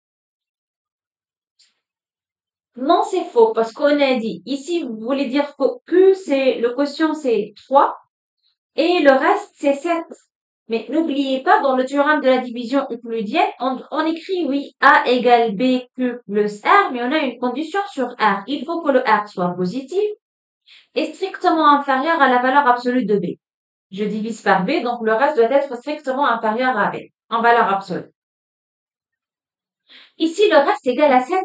Non, c'est faux parce qu'on a dit ici, vous voulez dire que Q, c'est le quotient, c'est 3 et le reste, c'est 7. Mais n'oubliez pas, dans le théorème de la division euclidienne, on, on, écrit, oui, A égale B, Q plus R, mais on a une condition sur R. Il faut que le R soit positif est strictement inférieur à la valeur absolue de B. Je divise par B, donc le reste doit être strictement inférieur à B, en valeur absolue. Ici, le reste est égal à 7.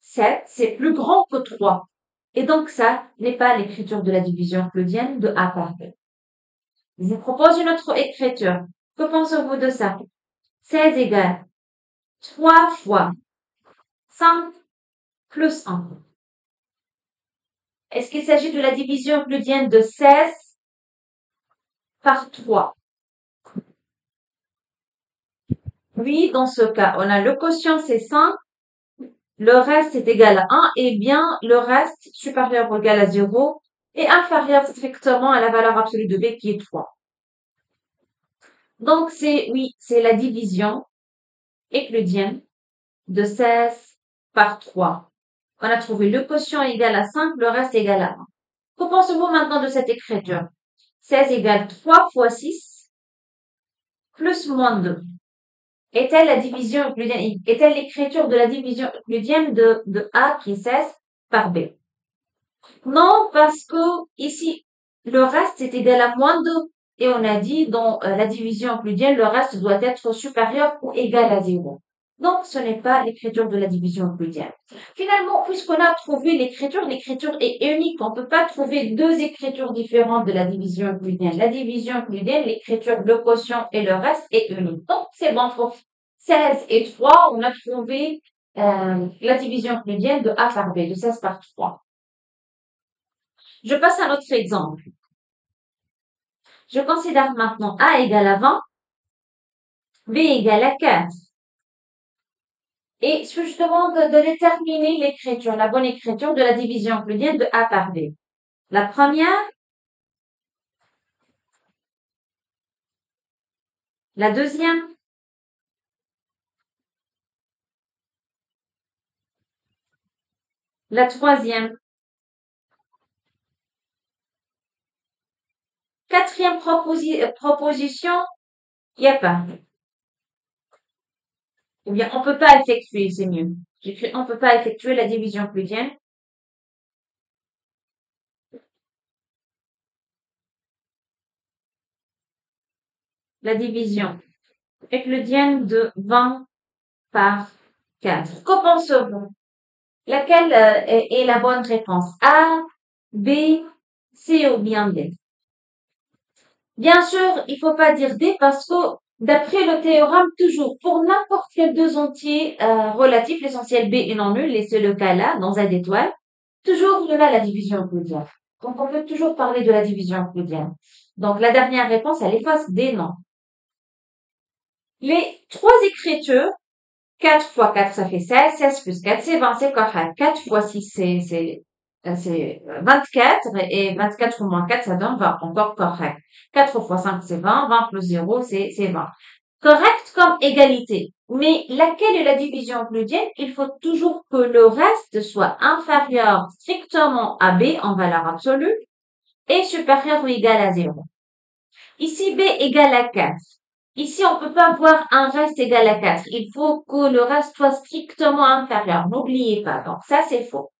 7, c'est plus grand que 3. Et donc ça n'est pas l'écriture de la division euclidienne de A par B. Je vous propose une autre écriture. Que pensez-vous de ça? 16 égale 3 fois 5 plus 1. Est-ce qu'il s'agit de la division euclidienne de 16 par 3 Oui, dans ce cas, on a le quotient, c'est 5, le reste est égal à 1, et bien le reste supérieur ou égal à 0 est inférieur strictement à la valeur absolue de b qui est 3. Donc c'est, oui, c'est la division euclidienne de 16 par 3. On a trouvé le quotient égal à 5, le reste égal à 1. Que pensez-vous maintenant de cette écriture 16 égale 3 fois 6 plus moins 2 est-elle la division est-elle l'écriture de la division euclidienne de, de A qui est 16 par B? Non, parce que ici, le reste est égal à moins 2. Et on a dit dans euh, la division euclidienne, le reste doit être supérieur ou égal à 0. Donc, ce n'est pas l'écriture de la division euclidienne. Finalement, puisqu'on a trouvé l'écriture, l'écriture est unique. On ne peut pas trouver deux écritures différentes de la division euclidienne. La division euclidienne, l'écriture, le quotient et le reste est unique. Donc, c'est bon pour 16 et 3, on a trouvé euh, la division euclidienne de A par B, de 16 par 3. Je passe à un autre exemple. Je considère maintenant A égale à 20, B égale à 4. Et je demande de déterminer l'écriture, la bonne écriture de la division euclidienne de A par B. La première, la deuxième, la troisième, quatrième proposition, il n'y a pas. Eh bien, on peut pas effectuer, c'est mieux. J'écris on peut pas effectuer la division euclidienne. La division euclidienne de 20 par 4. Qu'en pensez-vous? Laquelle euh, est la bonne réponse? A, B, C ou bien D? Bien sûr, il faut pas dire D parce que D'après le théorème, toujours, pour n'importe quel deux entiers euh, relatifs, l'essentiel B est non nul, et c'est le cas là, dans Z étoile, toujours y a la division euclidienne. Donc on peut toujours parler de la division euclidienne. Donc la dernière réponse, elle efface des noms. Les trois écritures, 4 fois 4, ça fait 16, 16 plus 4, c'est 20, c'est correct. 4 fois 6, c'est c'est 24 et 24 moins 4, ça donne 20. Encore correct. 4 fois 5, c'est 20. 20 plus 0, c'est 20. Correct comme égalité. Mais laquelle est la division euclidienne Il faut toujours que le reste soit inférieur strictement à B en valeur absolue et supérieur ou égal à 0. Ici, B égale à 4. Ici, on peut pas avoir un reste égal à 4. Il faut que le reste soit strictement inférieur. N'oubliez pas. Donc, ça, c'est faux.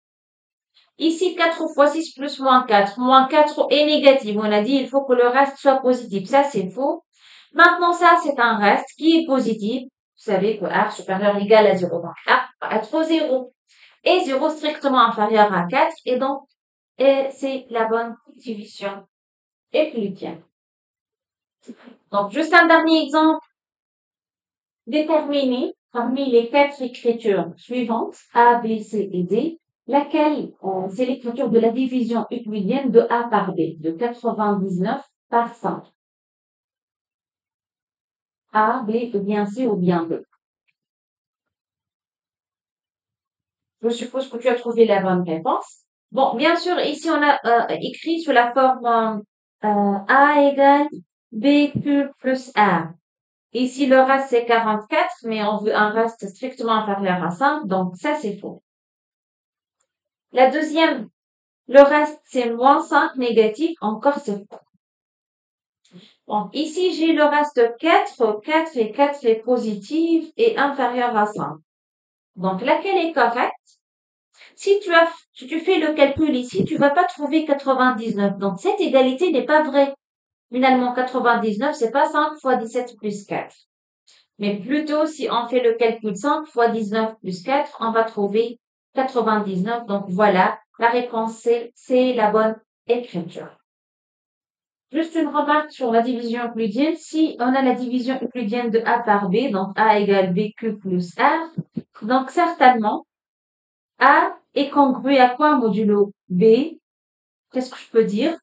Ici, 4 fois 6 plus moins 4. Moins 4 est négatif. On a dit il faut que le reste soit positif. Ça, c'est faux. Maintenant, ça, c'est un reste qui est positif. Vous savez que R supérieur égal à 0. Donc, R va être 0. Et 0 strictement inférieur à 4. Et donc, c'est la bonne division euclidienne. Donc, juste un dernier exemple. Déterminer parmi les quatre écritures suivantes, A, B, C et D, laquelle c'est l'écriture de la division euclidienne de A par B, de 99 par 5. A, B, ou bien C ou bien B. Je suppose que tu as trouvé la bonne réponse. Bon, bien sûr, ici on a euh, écrit sous la forme euh, A égale BQ plus A. Ici, le reste, c'est 44, mais on veut un reste strictement inférieur à 5, donc ça, c'est faux. La deuxième, le reste, c'est moins 5 négatif, encore c'est Bon, ici, j'ai le reste 4, 4 et 4 est positif et inférieur à 5. Donc, laquelle est correcte? Si tu as, si tu fais le calcul ici, tu vas pas trouver 99. Donc, cette égalité n'est pas vraie. Finalement, 99, c'est pas 5 fois 17 plus 4. Mais plutôt, si on fait le calcul 5 fois 19 plus 4, on va trouver 99. Donc voilà, la réponse c'est la bonne écriture. Juste une remarque sur la division euclidienne. Si on a la division euclidienne de A par B, donc A égale BQ plus R, donc certainement, A est congru à quoi modulo B? Qu'est-ce que je peux dire?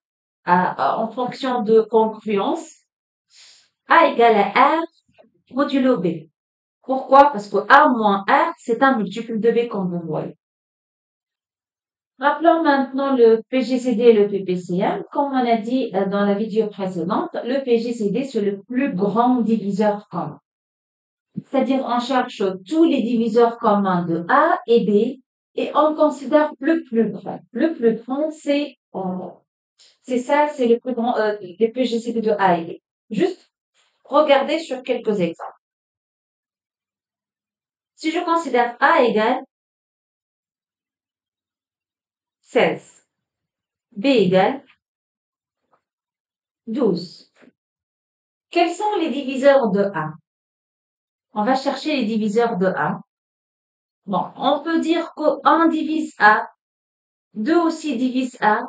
En fonction de congruence, A égale à R modulo B. Pourquoi? Parce que A moins R, c'est un multiple de B comme vous voyez. Rappelons maintenant le PGCD et le PPCM. Comme on a dit euh, dans la vidéo précédente, le PGCD, c'est le plus grand diviseur commun. C'est-à-dire, on cherche tous les diviseurs communs de A et B et on considère le plus grand. Le plus grand, c'est euh, c'est ça, c'est le plus grand, euh, les PGCD de A et B. Juste regardez sur quelques exemples. Si je considère A égale 16. B égale 12. Quels sont les diviseurs de A? On va chercher les diviseurs de A. Bon, on peut dire que 1 divise A, 2 aussi divise A,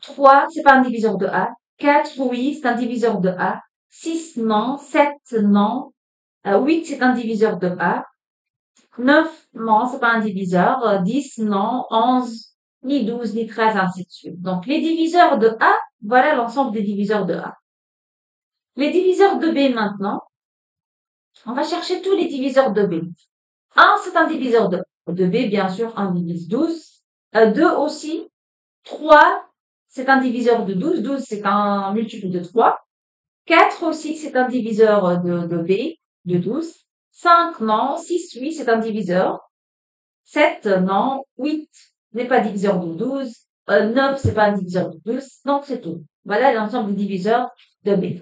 3, c'est pas un diviseur de A, 4, oui, c'est un diviseur de A, 6, non, 7, non, 8, euh, c'est un diviseur de A, 9, non, c'est pas un diviseur, 10, non, 11, ni 12, ni 13, ainsi de suite. Donc, les diviseurs de A, voilà l'ensemble des diviseurs de A. Les diviseurs de B maintenant, on va chercher tous les diviseurs de B. 1, c'est un diviseur de, de B, bien sûr, 1 divise 12. 2 euh, aussi. 3, c'est un diviseur de 12. 12, c'est un multiple de 3. 4 aussi, c'est un diviseur de, de B, de 12. 5, non. 6, oui, c'est un diviseur. 7, non. 8, n'est pas diviseur de 12. 9, c'est pas un diviseur de 12. Donc, c'est tout. Voilà l'ensemble des diviseurs de B.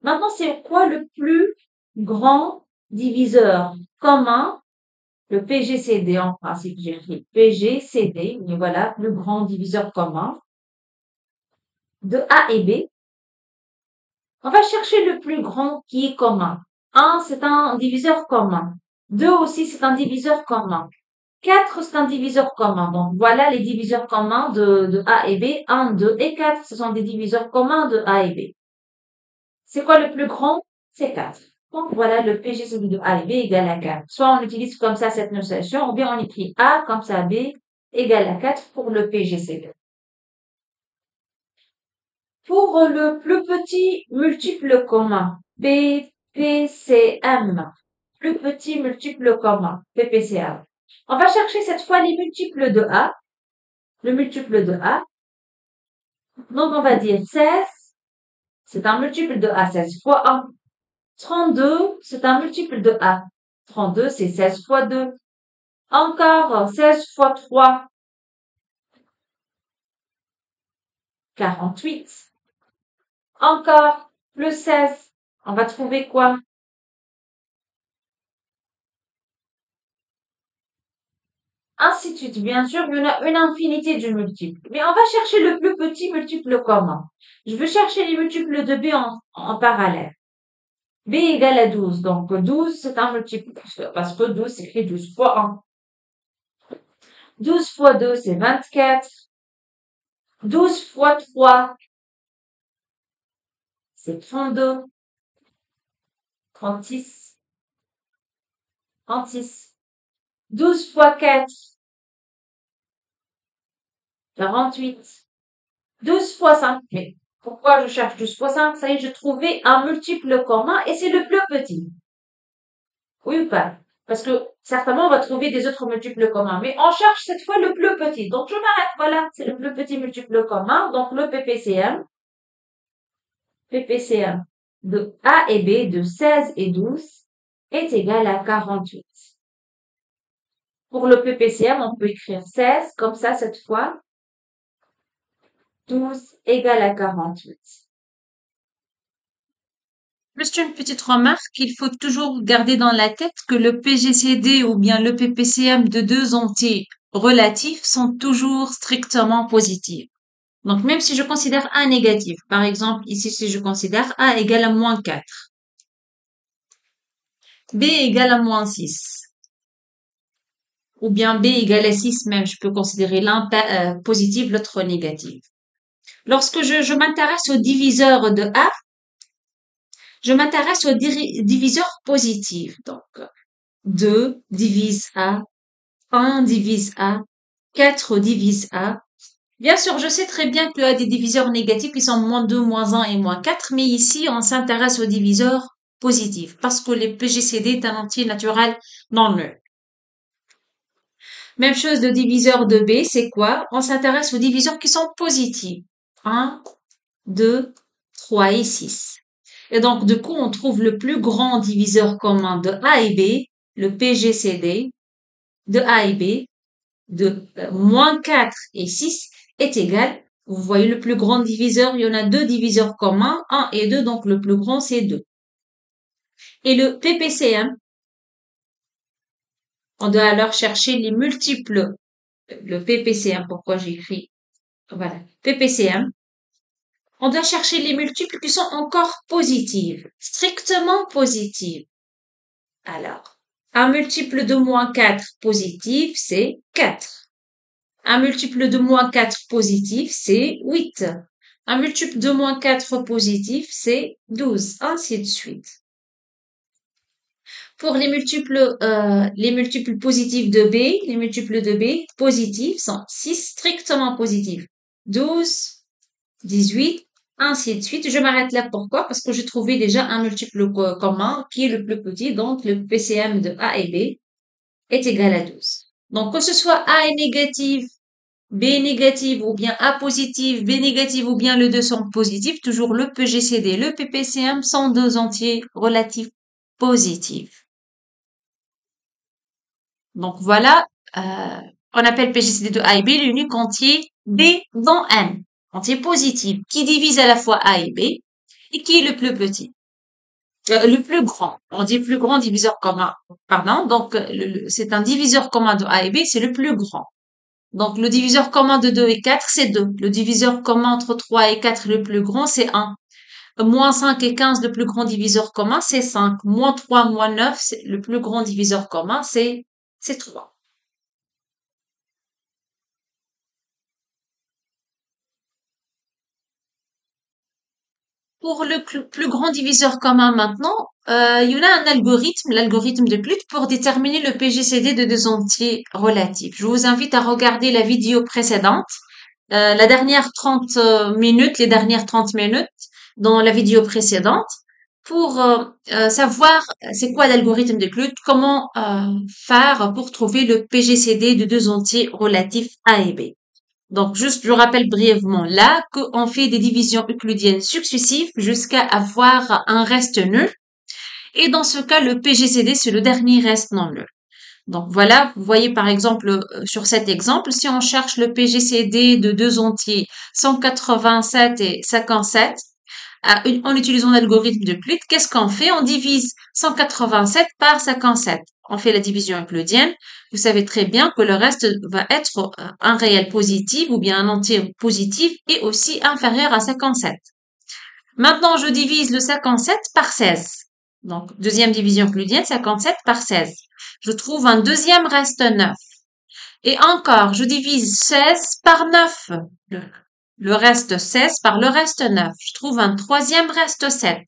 Maintenant, c'est quoi le plus grand diviseur commun? Le PGCD, en principe, j'ai écrit PGCD, mais voilà, le grand diviseur commun de A et B. On va chercher le plus grand qui est commun. 1, c'est un diviseur commun. 2 aussi, c'est un diviseur commun. 4, c'est un diviseur commun. Donc, voilà les diviseurs communs de, A et B. 1, 2 et 4, ce sont des diviseurs communs de A et B. C'est quoi le plus grand? C'est 4. Donc, voilà le PGCD de A et B égale à 4. Soit on utilise comme ça cette notation, ou bien on écrit A comme ça B égale à 4 pour le PGCD. Pour le plus petit multiple commun, PPCM, plus petit multiple commun, PPCM. On va chercher cette fois les multiples de A. Le multiple de A. Donc, on va dire 16, c'est un multiple de A, 16 fois 1. 32, c'est un multiple de A. 32, c'est 16 fois 2. Encore 16 fois 3. 48. Encore plus 16. On va trouver quoi? Ainsi de suite. Bien sûr, il y en a une infinité de multiples. Mais on va chercher le plus petit multiple commun. Je veux chercher les multiples de B en, parallèle. B égale à 12. Donc 12, c'est un multiple. Parce que 12, c'est écrit 12 fois 1. 12 fois 2, c'est 24. 12 fois 3, c'est 32. 36. 36. 12 fois 4, 48. 12 fois 5. Mais pourquoi je cherche 12 fois 5 Ça y est, j'ai trouvé un multiple commun et c'est le plus petit. Oui ou pas? Parce que certainement, on va trouver des autres multiples communs. Mais on cherche cette fois le plus petit. Donc, je m'arrête. Voilà, c'est le plus petit multiple commun. Donc, le PPCM. PPCM de A et B de 16 et 12 est égal à 48. Pour le PPCM, on peut écrire 16 comme ça cette fois. 12 égale à 48. Juste une petite remarque, il faut toujours garder dans la tête que le PGCD ou bien le PPCM de deux entiers relatifs sont toujours strictement positifs. Donc même si je considère A négatif, par exemple ici si je considère A égale à moins 4, B égale à moins 6, ou bien B égale à 6 même, je peux considérer l'un euh, positif, l'autre négatif. Lorsque je, m'intéresse au diviseur de A, je m'intéresse au diviseur positif. Donc, 2 divise A, 1 divise A, 4 divise A. Bien sûr, je sais très bien qu'il y a des diviseurs négatifs qui sont moins 2, moins 1 et moins 4, mais ici, on s'intéresse au diviseur positif parce que le PGCD est un entier naturel non nul. Même chose, le diviseur de B, c'est quoi? On s'intéresse aux diviseurs qui sont positifs. 1, 2, 3 et 6. Et donc, du coup, on trouve le plus grand diviseur commun de A et B, le PGCD, de A et B, de euh, moins 4 et 6 est égal. Vous voyez le plus grand diviseur, il y en a deux diviseurs communs, 1 et 2, donc le plus grand c'est 2. Et le PPCM, on doit alors chercher les multiples. Le PPCM, pourquoi j'ai écrit Voilà, PPCM. On doit chercher les multiples qui sont encore positives, strictement positives. Alors, un multiple de moins 4 positif, c'est 4. Un multiple de moins 4 positif, c'est 8. Un multiple de moins 4 positif, c'est 12, ainsi de suite. Pour les multiples, euh, les multiples positifs de B, les multiples de B positifs sont 6 strictement positifs. 12, 18, ainsi de suite. Je m'arrête là. Pourquoi? Parce que j'ai trouvé déjà un multiple commun qui est le plus petit. Donc, le PCM de A et B est égal à 12. Donc, que ce soit A est négatif, B négative ou bien A positif, B négative ou bien le 2 sont positifs, toujours le PGCD, le PPCM sont deux entiers relatifs positifs. Donc voilà, euh, on appelle PGCD de A et B l'unique entier B dans N entier positif qui divise à la fois A et B et qui est le plus petit. Euh, le plus grand. On dit plus grand diviseur commun. Pardon? Donc, euh, c'est un diviseur commun de A et B, c'est le plus grand. Donc, le diviseur commun de 2 et 4, c'est 2. Le diviseur commun entre 3 et 4, le plus grand, c'est 1. Moins 5 et 15, le plus grand diviseur commun, c'est 5. Moins 3, moins 9, le plus grand diviseur commun, c'est 3. Pour le plus grand diviseur commun maintenant, euh, il y en a un algorithme, l'algorithme de Clut, pour déterminer le PGCD de deux entiers relatifs. Je vous invite à regarder la vidéo précédente, euh, la dernière 30 euh, minutes, les dernières 30 minutes dans la vidéo précédente, pour savoir c'est quoi l'algorithme de comment faire pour trouver le PGCD de deux entiers relatifs A et B. Donc, juste, je rappelle brièvement là qu'on fait des divisions euclidiennes successives jusqu'à avoir un reste nul. Et dans ce cas, le PGCD, c'est le dernier reste non nul. Donc voilà, vous voyez par exemple euh, sur cet exemple, si on cherche le PGCD de deux entiers 187 et 57, en utilisant l'algorithme de Clut, qu'est-ce qu'on fait? On divise 187 par 57 on fait la division euclidienne, vous savez très bien que le reste va être un réel positif ou bien un entier positif et aussi inférieur à 57. Maintenant, je divise le 57 par 16. Donc, deuxième division euclidienne, 57 par 16. Je trouve un deuxième reste 9. Et encore, je divise 16 par 9. Le, reste 16 par le reste 9. Je trouve un troisième reste 7.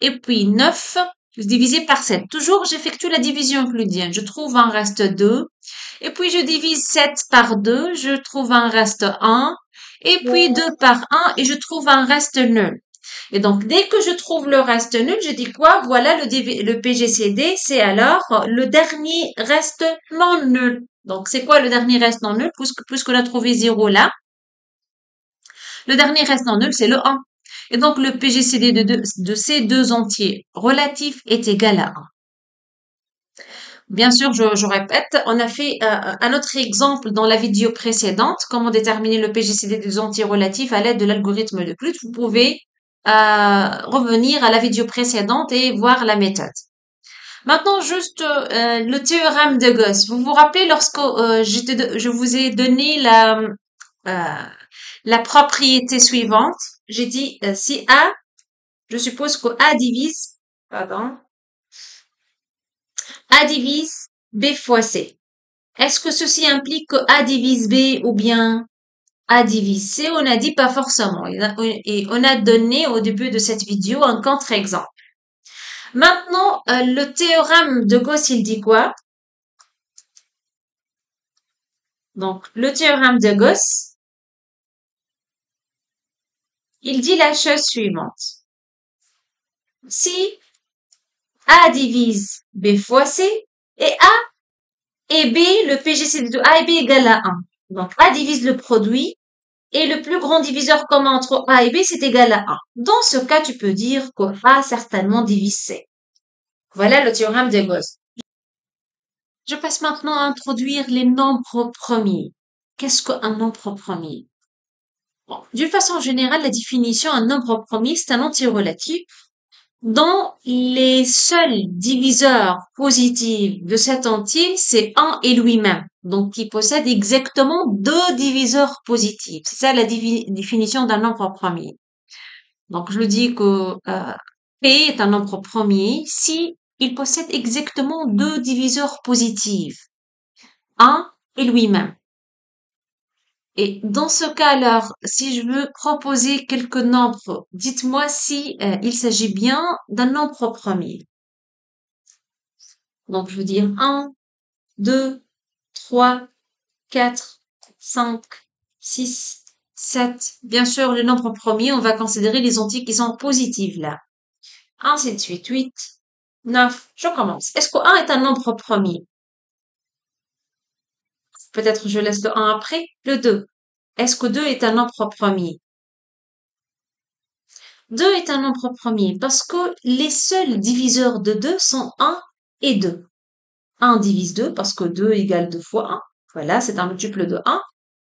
Et puis 9 divisé par 7. Toujours, j'effectue la division euclidienne. Je trouve un reste 2. Et puis, je divise 7 par 2. Je trouve un reste 1. Et puis, 2 par 1. Et je trouve un reste nul. Et donc, dès que je trouve le reste nul, je dis quoi? Voilà le, le PGCD, c'est alors le dernier reste non nul. Donc, c'est quoi le dernier reste non nul? Puisque, puisqu'on a trouvé 0 là. Le dernier reste non nul, c'est le 1. Et donc, le PGCD de, ces deux entiers relatifs est égal à 1. Bien sûr, je, répète, on a fait euh, un autre exemple dans la vidéo précédente, comment déterminer le PGCD des entiers relatifs à l'aide de l'algorithme de Clut. Vous pouvez euh, revenir à la vidéo précédente et voir la méthode. Maintenant, juste euh, le théorème de Gauss. Vous vous rappelez lorsque je vous ai donné la, la propriété suivante j'ai dit euh, si A, je suppose que A divise, pardon, A divise B fois C. Est-ce que ceci implique que A divise B ou bien A divise C? On a dit pas forcément. Et on a donné au début de cette vidéo un contre-exemple. Maintenant, euh, le théorème de Gauss, il dit quoi? Donc, le théorème de Gauss, il dit la chose suivante. Si A divise B fois C et A et B, le PGC de A et B égale à 1. Donc A divise le produit et le plus grand diviseur commun entre A et B, c'est égal à 1. Dans ce cas, tu peux dire que A certainement divise C. Voilà le théorème des Gauss. Je passe maintenant à introduire les nombres premiers. Qu'est-ce qu'un nombre premier? D'une façon générale, la définition d'un nombre premier, c'est un entier relatif dont les seuls diviseurs positifs de cet entier, c'est 1 et lui-même. Donc, il possède exactement deux diviseurs positifs. C'est ça la définition d'un nombre premier. Donc, je dis que euh, P est un nombre premier si il possède exactement deux diviseurs positifs. 1 et lui-même. Et dans ce cas alors, si je veux proposer quelques nombres, dites-moi si euh, il s'agit bien d'un nombre premier. Donc, je veux dire 1, 2, 3, 4, 5, 6, 7. Bien sûr, le nombre premier, on va considérer les entiers qui sont positifs là. Ainsi de suite. 8, 9. Je commence. Est-ce que 1 est un nombre premier Peut-être je laisse le 1 après. Le 2. Est-ce que 2 est un nombre premier? 2 est un nombre premier parce que les seuls diviseurs de 2 sont 1 et 2. 1 divise 2 parce que 2 égale 2 fois 1. Voilà, c'est un multiple de 1.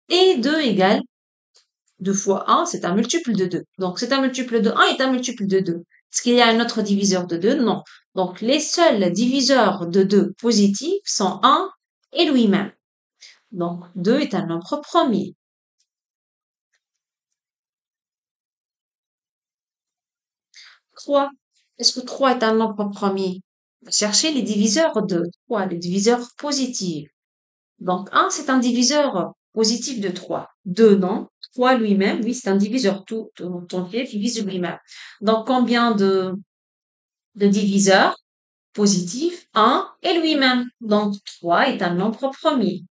Et 2 égale 2 fois 1, c'est un multiple de 2. Donc, c'est un multiple de 1 est un multiple de 2. Est-ce qu'il y a un autre diviseur de 2 Non. Donc, les seuls diviseurs de 2 positifs sont 1 et lui-même. Donc, 2 est un nombre premier. 3. Est-ce que 3 est un nombre premier? Cherchez les diviseurs de 3, les diviseurs positifs. Donc, 1, c'est un diviseur positif de 3. 2, non. 3 lui-même, oui, c'est un diviseur tout, tout entier divise lui-même. Donc, combien de, de diviseurs positifs? 1 et lui-même. Donc, 3 est un nombre premier.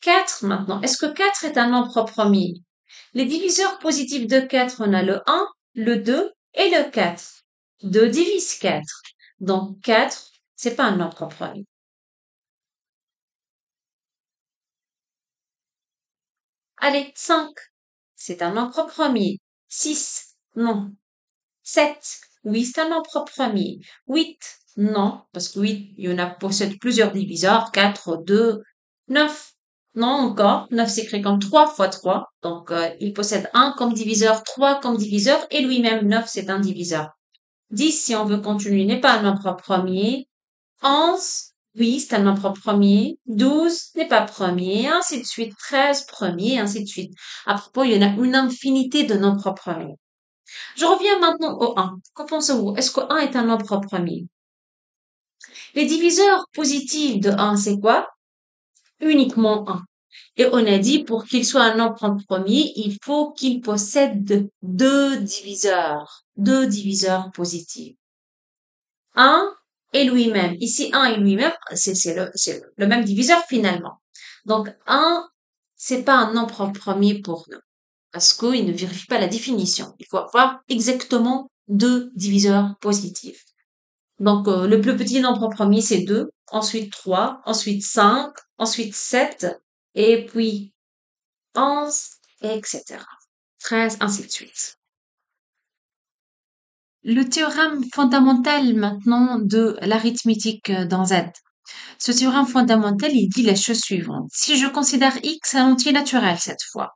4 maintenant. Est-ce que 4 est un nombre premier Les diviseurs positifs de 4, on a le 1, le 2 et le 4. 2 divise 4. Donc 4, c'est pas un nombre premier. Allez, 5, c'est un nombre premier. 6, non. 7, oui, c'est un nombre premier. 8, non, parce que 8, il y en a possède plusieurs diviseurs. 4, 2, 9, non encore. 9 s'écrit comme 3 fois 3. Donc, euh, il possède 1 comme diviseur, 3 comme diviseur, et lui-même 9, c'est un diviseur. 10, si on veut continuer, n'est pas un nombre premier. 11, oui, c'est un nombre premier. 12 n'est pas premier, ainsi de suite. 13, premier, ainsi de suite. À propos, il y en a une infinité de nombres premiers. Je reviens maintenant au 1. Qu'en pensez-vous? Est-ce que 1 est un nombre premier? Les diviseurs positifs de 1, c'est quoi? Uniquement 1. Et on a dit, pour qu'il soit un nombre premier, il faut qu'il possède deux diviseurs, deux diviseurs positifs. 1 et lui-même. Ici, 1 et lui-même, c'est le, même diviseur finalement. Donc, 1, c'est pas un nombre premier pour nous. Parce qu'il ne vérifie pas la définition. Il faut avoir exactement deux diviseurs positifs. Donc, euh, le plus petit nombre premier, c'est 2, ensuite 3, ensuite 5, ensuite 7, et puis 11, etc. 13, ainsi de suite. Le théorème fondamental maintenant de l'arithmétique dans Z. Ce théorème fondamental, il dit la chose suivante. Si je considère x un entier naturel cette fois,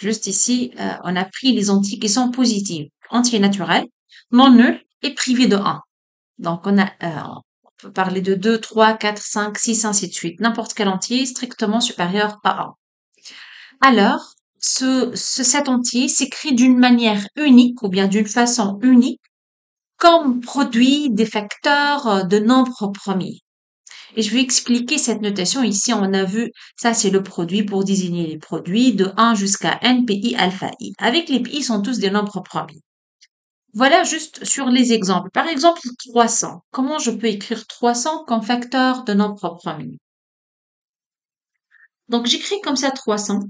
juste ici, euh, on a pris les entiers qui sont positifs, entier naturel, non nul et privé de 1. Donc on a, euh, on peut parler de 2, 3, 4, 5, 6, ainsi de suite. N'importe quel entier strictement supérieur à 1. Alors, ce, ce cet entier s'écrit d'une manière unique ou bien d'une façon unique comme produit des facteurs euh, de nombres premiers. Et je vais expliquer cette notation ici. On a vu, ça c'est le produit pour désigner les produits de 1 jusqu'à n pi alpha i. Avec les pi sont tous des nombres premiers. Voilà juste sur les exemples. Par exemple, 300. Comment je peux écrire 300 comme facteur de nombre premier Donc j'écris comme ça 300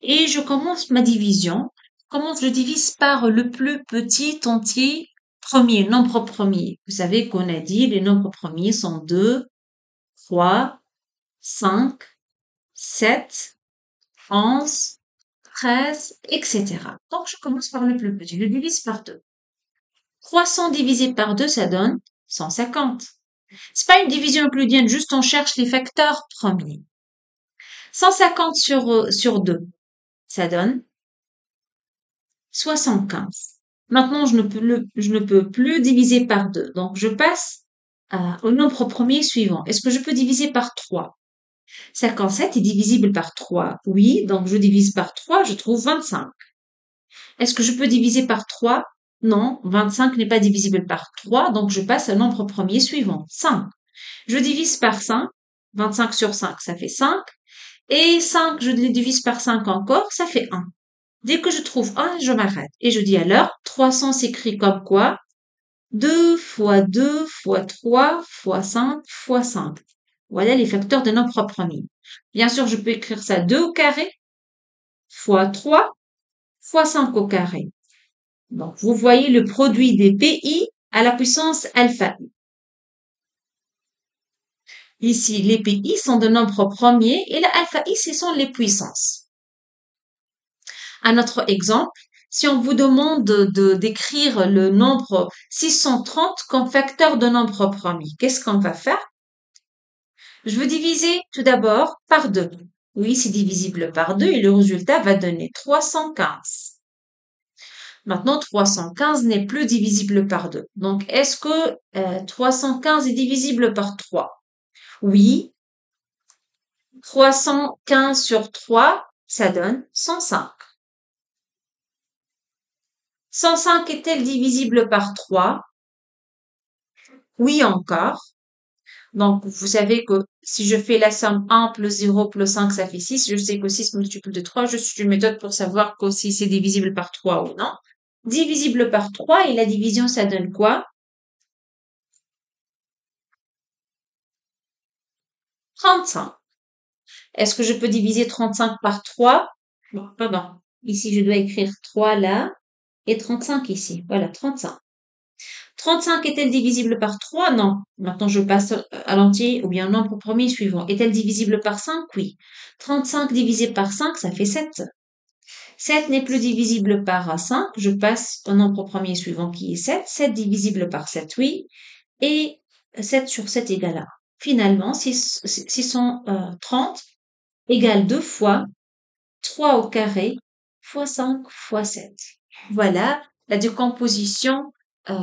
et je commence ma division. Comment je divise par le plus petit entier premiers, nombres premiers. Vous savez qu'on a dit les nombres premiers sont 2, 3, 5, 7, 11, 13, etc. Donc, je commence par le plus petit. Je divise par 2. 300 divisé par 2, ça donne 150. C'est pas une division euclidienne, juste on cherche les facteurs premiers. 150 sur, sur 2, ça donne 75. Maintenant, je ne peux, je ne peux plus diviser par 2. Donc, je passe au nombre premier suivant. Est-ce que je peux diviser par 3 57 est divisible par 3. Oui, donc je divise par 3, je trouve 25. Est-ce que je peux diviser par 3 Non, 25 n'est pas divisible par 3, donc je passe au nombre premier suivant, 5. Je divise par 5, 25 sur 5, ça fait 5. Et 5, je le divise par 5 encore, ça fait 1. Dès que je trouve 1, je m'arrête. Et je dis alors, 300 s'écrit comme quoi? 2 fois 2 fois 3 fois 5 fois 5. Voilà les facteurs de nombres premiers. Bien sûr, je peux écrire ça 2 au carré fois 3 fois 5 au carré. Donc, vous voyez le produit des PI à la puissance alpha i. Ici, les PI sont de nombres premiers et la alpha i, ce sont les puissances. Un autre exemple, si on vous demande de d'écrire le nombre 630 comme facteur de nombre premier, qu'est-ce qu'on va faire? Je veux diviser tout d'abord par 2. Oui, c'est divisible par 2 et le résultat va donner 315. Maintenant, 315 n'est plus divisible par 2. Donc, est-ce que 315 euh, est divisible par 3 Oui. 315 sur 3, ça donne 105. 105 est-elle divisible par 3 Oui encore. Donc, vous savez que si je fais la somme 1 plus 0 plus 5, ça fait 6. Je sais que 6 multiple de 3. Je suis une méthode pour savoir que si c'est divisible par 3 ou non. Divisible par 3 et la division, ça donne quoi? 35. Est-ce que je peux diviser 35 par 3 Bon, pardon. Ici, je dois écrire 3 là et 35 ici. Voilà, 35. 35 est-elle divisible par 3 Non. Maintenant, je passe à l'entier ou bien au nombre premier suivant. Est-elle divisible par 5 Oui. 35 divisé par 5, ça fait 7. 7 n'est plus divisible par 5. Je passe au nombre premier suivant qui est 7. 7 divisible par 7, oui. Et 7 sur 7 égale 1. Finalement, 630 égale 2 fois 3 au carré fois 5 fois 7. Voilà la décomposition euh,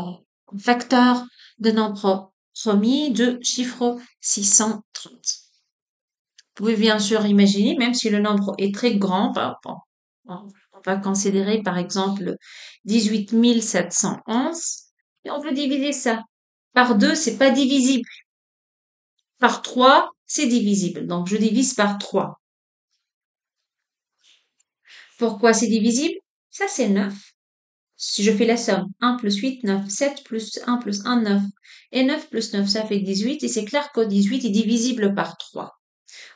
facteur de nombre premier de chiffre 630. Vous pouvez bien sûr imaginer, même si le nombre est très grand, on va considérer par exemple 18 711, et on veut diviser ça. Par 2, c'est pas divisible. Par 3, c'est divisible. Donc, je divise par 3. Pourquoi c'est divisible? Ça, c'est 9. Si je fais la somme, 1 plus 8, 9, 7 plus 1 plus 1, 9. Et 9 plus 9, ça fait 18. Et c'est clair que 18 est divisible par 3.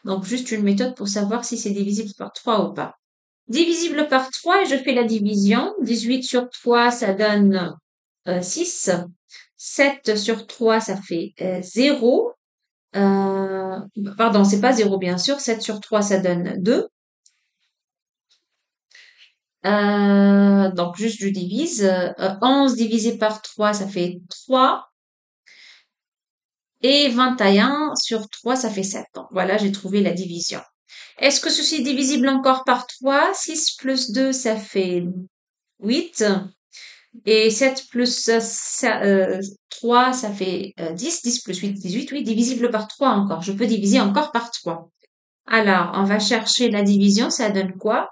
Donc, juste une méthode pour savoir si c'est divisible par 3 ou pas. Divisible par 3, et je fais la division. 18 sur 3, ça donne 6. Euh, 7 sur 3, ça fait 0. Euh, euh, pardon, c'est pas 0 bien sûr. 7 sur 3, ça donne 2. Euh, donc, juste je divise. 11 euh, divisé par 3, ça fait 3. Et 21 sur 3, ça fait 7. Donc, voilà, j'ai trouvé la division. Est-ce que ceci est divisible encore par 3 6 plus 2, ça fait 8. Et 7 plus 3, euh, ça fait 10. 10 plus 8, 18. Oui, divisible par 3 encore. Je peux diviser encore par 3. Alors, on va chercher la division. Ça donne quoi?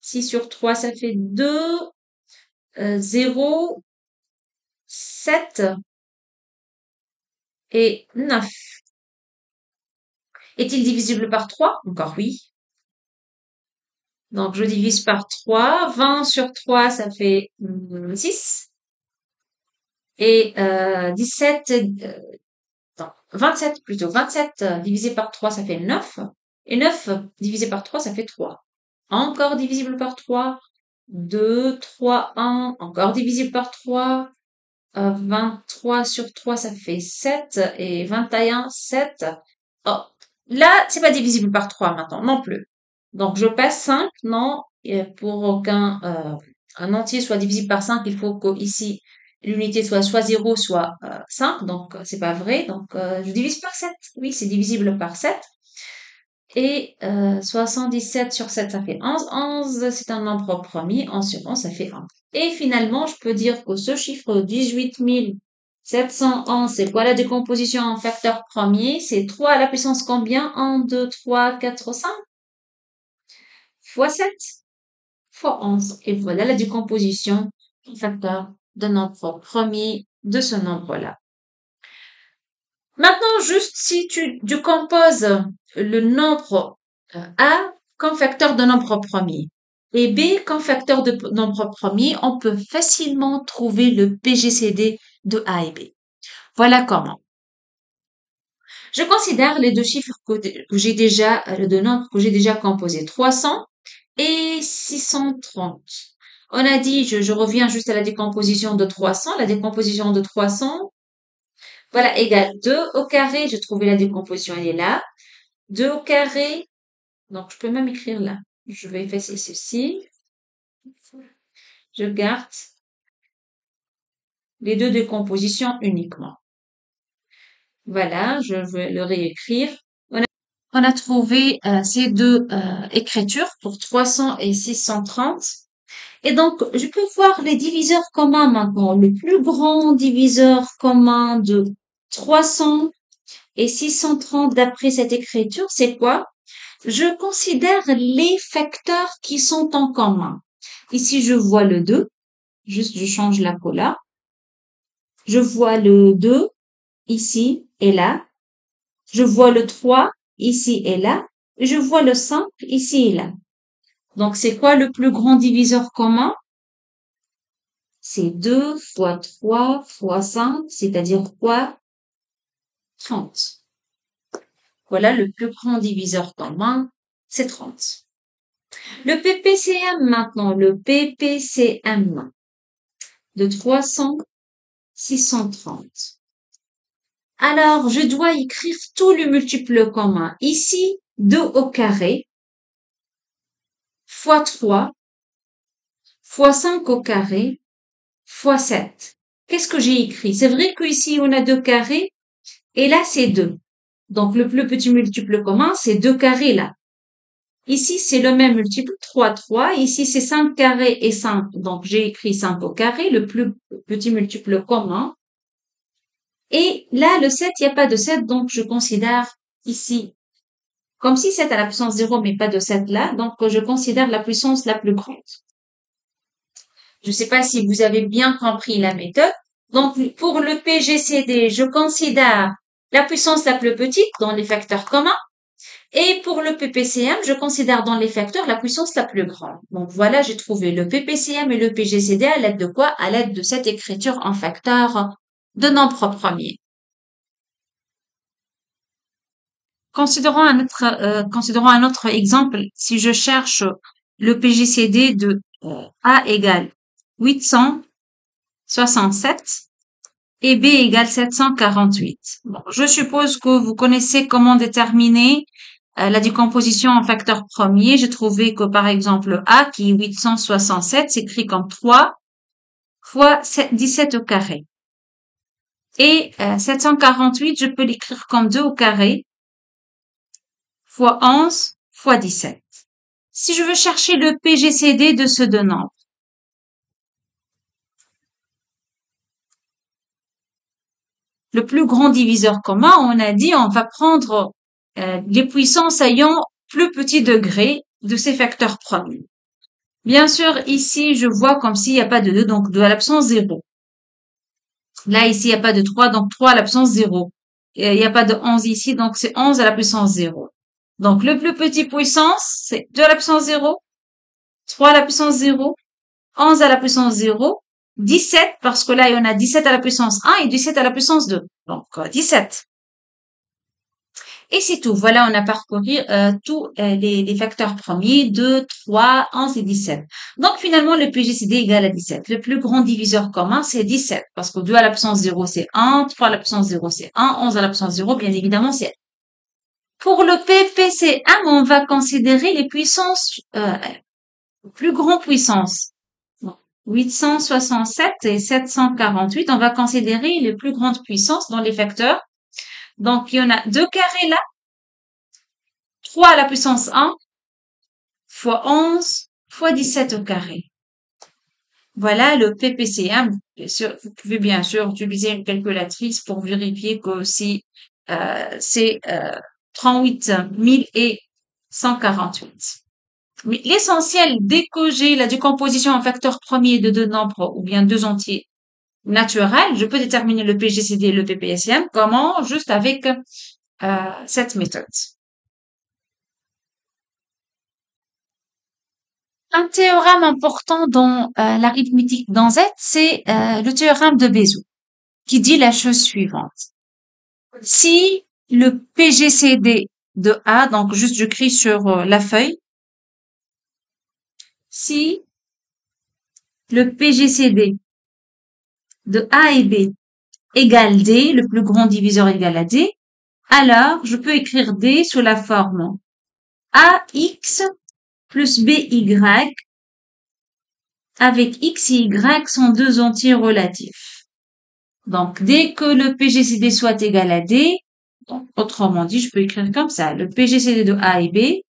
6 sur 3, ça fait 2, 0, 7 et 9. Est-il divisible par 3 Encore oui. Donc, je divise par 3. 20 sur 3, ça fait 6. Et euh, 17, euh, non, 27 plutôt. 27 euh, divisé par 3, ça fait 9. Et 9 divisé par 3, ça fait 3 encore divisible par 3, 2, 3, 1, encore divisible par 3, 23 sur 3, ça fait 7. Et 21, 7. Oh, là, c'est pas divisible par 3 maintenant, non plus. Donc, je passe 5, non. Pour qu'un euh, un entier soit divisible par 5, il faut qu'ici, l'unité soit soit 0, soit 5. Donc, c'est pas vrai. Donc, je divise par 7. Oui, c'est divisible par 7. Et euh, 77 sur 7, ça fait 11. 11, c'est un nombre premier. 11 sur 11, ça fait 1. Et finalement, je peux dire que ce chiffre 18 711, c'est quoi la décomposition en facteur premier C'est 3 à la puissance combien? 1, 2, 3, 4, 5 fois 7 fois 11. Et voilà la décomposition en facteur de nombre premier de ce nombre-là. Maintenant, juste si tu décomposes le nombre euh, A comme facteur de nombre premier et B comme facteur de nombre premier, on peut facilement trouver le PGCD de A et B. Voilà comment. Je considère les deux chiffres que j'ai déjà, le deux nombres que j'ai déjà composés, 300 et 630. On a dit, je, je, reviens juste à la décomposition de 300. La décomposition de 300, voilà, égale 2 au carré. J'ai trouvé la décomposition, elle est là. 2 au carré. Donc, je peux même écrire là. Je vais effacer ceci. Je garde les deux décompositions uniquement. Voilà, je vais le réécrire. On a, trouvé euh, ces deux euh, écritures pour 300 et 630. Et donc, je peux voir les diviseurs communs maintenant. Le plus grand diviseur commun de 300 et 630 d'après cette écriture, c'est quoi? Je considère les facteurs qui sont en commun. Ici, je vois le 2. Juste, je change la cola. Je vois le 2 ici et là. Je vois le 3 ici et là. Je vois le 5 ici et là. Donc, c'est quoi le plus grand diviseur commun? C'est 2 fois 3 fois 5, c'est-à-dire quoi? 30. Voilà le plus grand diviseur commun, c'est 30. Le PPCM maintenant, le PPCM de 300, 630. Alors, je dois écrire tous les multiples communs. Ici, 2 au carré, fois 3, fois 5 au carré, fois 7. Qu'est-ce que j'ai écrit? C'est vrai qu'ici, on a deux carrés, et là, c'est 2. Donc, le plus petit multiple commun, c'est 2 carrés là. Ici, c'est le même multiple, 3, 3. Ici, c'est 5 carrés et 5. Donc, j'ai écrit 5 au carré, le plus petit multiple commun. Et là, le 7, il n'y a pas de 7, donc je considère ici comme si 7 à la puissance 0, mais pas de 7 là. Donc, je considère la puissance la plus grande. Je ne sais pas si vous avez bien compris la méthode. Donc, pour le PGCD, je considère la puissance la plus petite dans les facteurs communs. Et pour le PPCM, je considère dans les facteurs la puissance la plus grande. Donc voilà, j'ai trouvé le PPCM et le PGCD à l'aide de quoi? À l'aide de cette écriture en facteurs de nombre premier. Considérons un autre, euh, considérons un autre exemple. Si je cherche le PGCD de euh, A égale 867 et B égale 748. Bon, je suppose que vous connaissez comment déterminer euh, la décomposition en facteur premier. J'ai trouvé que par exemple A qui est 867 s'écrit comme 3 fois 17 au carré. Et 748, euh, je peux l'écrire comme 2 au carré fois 11 fois 17. Si je veux chercher le PGCD de ce deux nombres, le plus grand diviseur commun, on a dit, on va prendre euh, les puissances ayant plus petit degré de ces facteurs premiers. Bien sûr, ici, je vois comme s'il n'y a pas de 2, donc 2 à l'absence 0. Là, ici, il n'y a pas de 3, donc 3 à l'absence 0. il n'y a pas de 11 ici, donc c'est 11 à la puissance 0. Donc, le plus petit puissance, c'est 2 à la puissance 0, 3 à la puissance 0, 11 à la puissance 0, 17, parce que là, il y en a 17 à la puissance 1 et 17 à la puissance 2. Donc, 17. Et c'est tout. Voilà, on a parcouru euh, tous euh, les, facteurs premiers, 2, 3, 11 et 17. Donc finalement, le PGCD égale à 17. Le plus grand diviseur commun, c'est 17. Parce que 2 à la puissance 0, c'est 1. 3 à la puissance 0, c'est 1. 11 à la puissance 0, bien évidemment, c'est Pour le PPCM, on va considérer les puissances, euh, plus grandes puissances. 867 et 748, on va considérer les plus grandes puissances dans les facteurs. Donc, il y en a deux carrés là. 3 à la puissance 1 fois 11 fois 17 au carré. Voilà le PPCM. Vous pouvez bien sûr utiliser une calculatrice pour vérifier que euh, c'est euh, 38 000 et 148. Mais l'essentiel, dès que j'ai la décomposition en facteurs premiers de deux nombres ou bien deux entiers naturels, je peux déterminer le PGCD et le PPSM. Comment Juste avec euh, cette méthode. Un théorème important dans euh, l'arithmétique dans Z, c'est euh, le théorème de Bézout, qui dit la chose suivante. Si le PGCD de A, donc juste j'écris sur euh, la feuille, si le PGCD de A et B égale D, le plus grand diviseur égale à D, alors je peux écrire D sous la forme AX plus BY avec X et Y sont deux entiers relatifs. Donc, dès que le PGCD soit égal à D, autrement dit, je peux écrire comme ça, le PGCD de A et B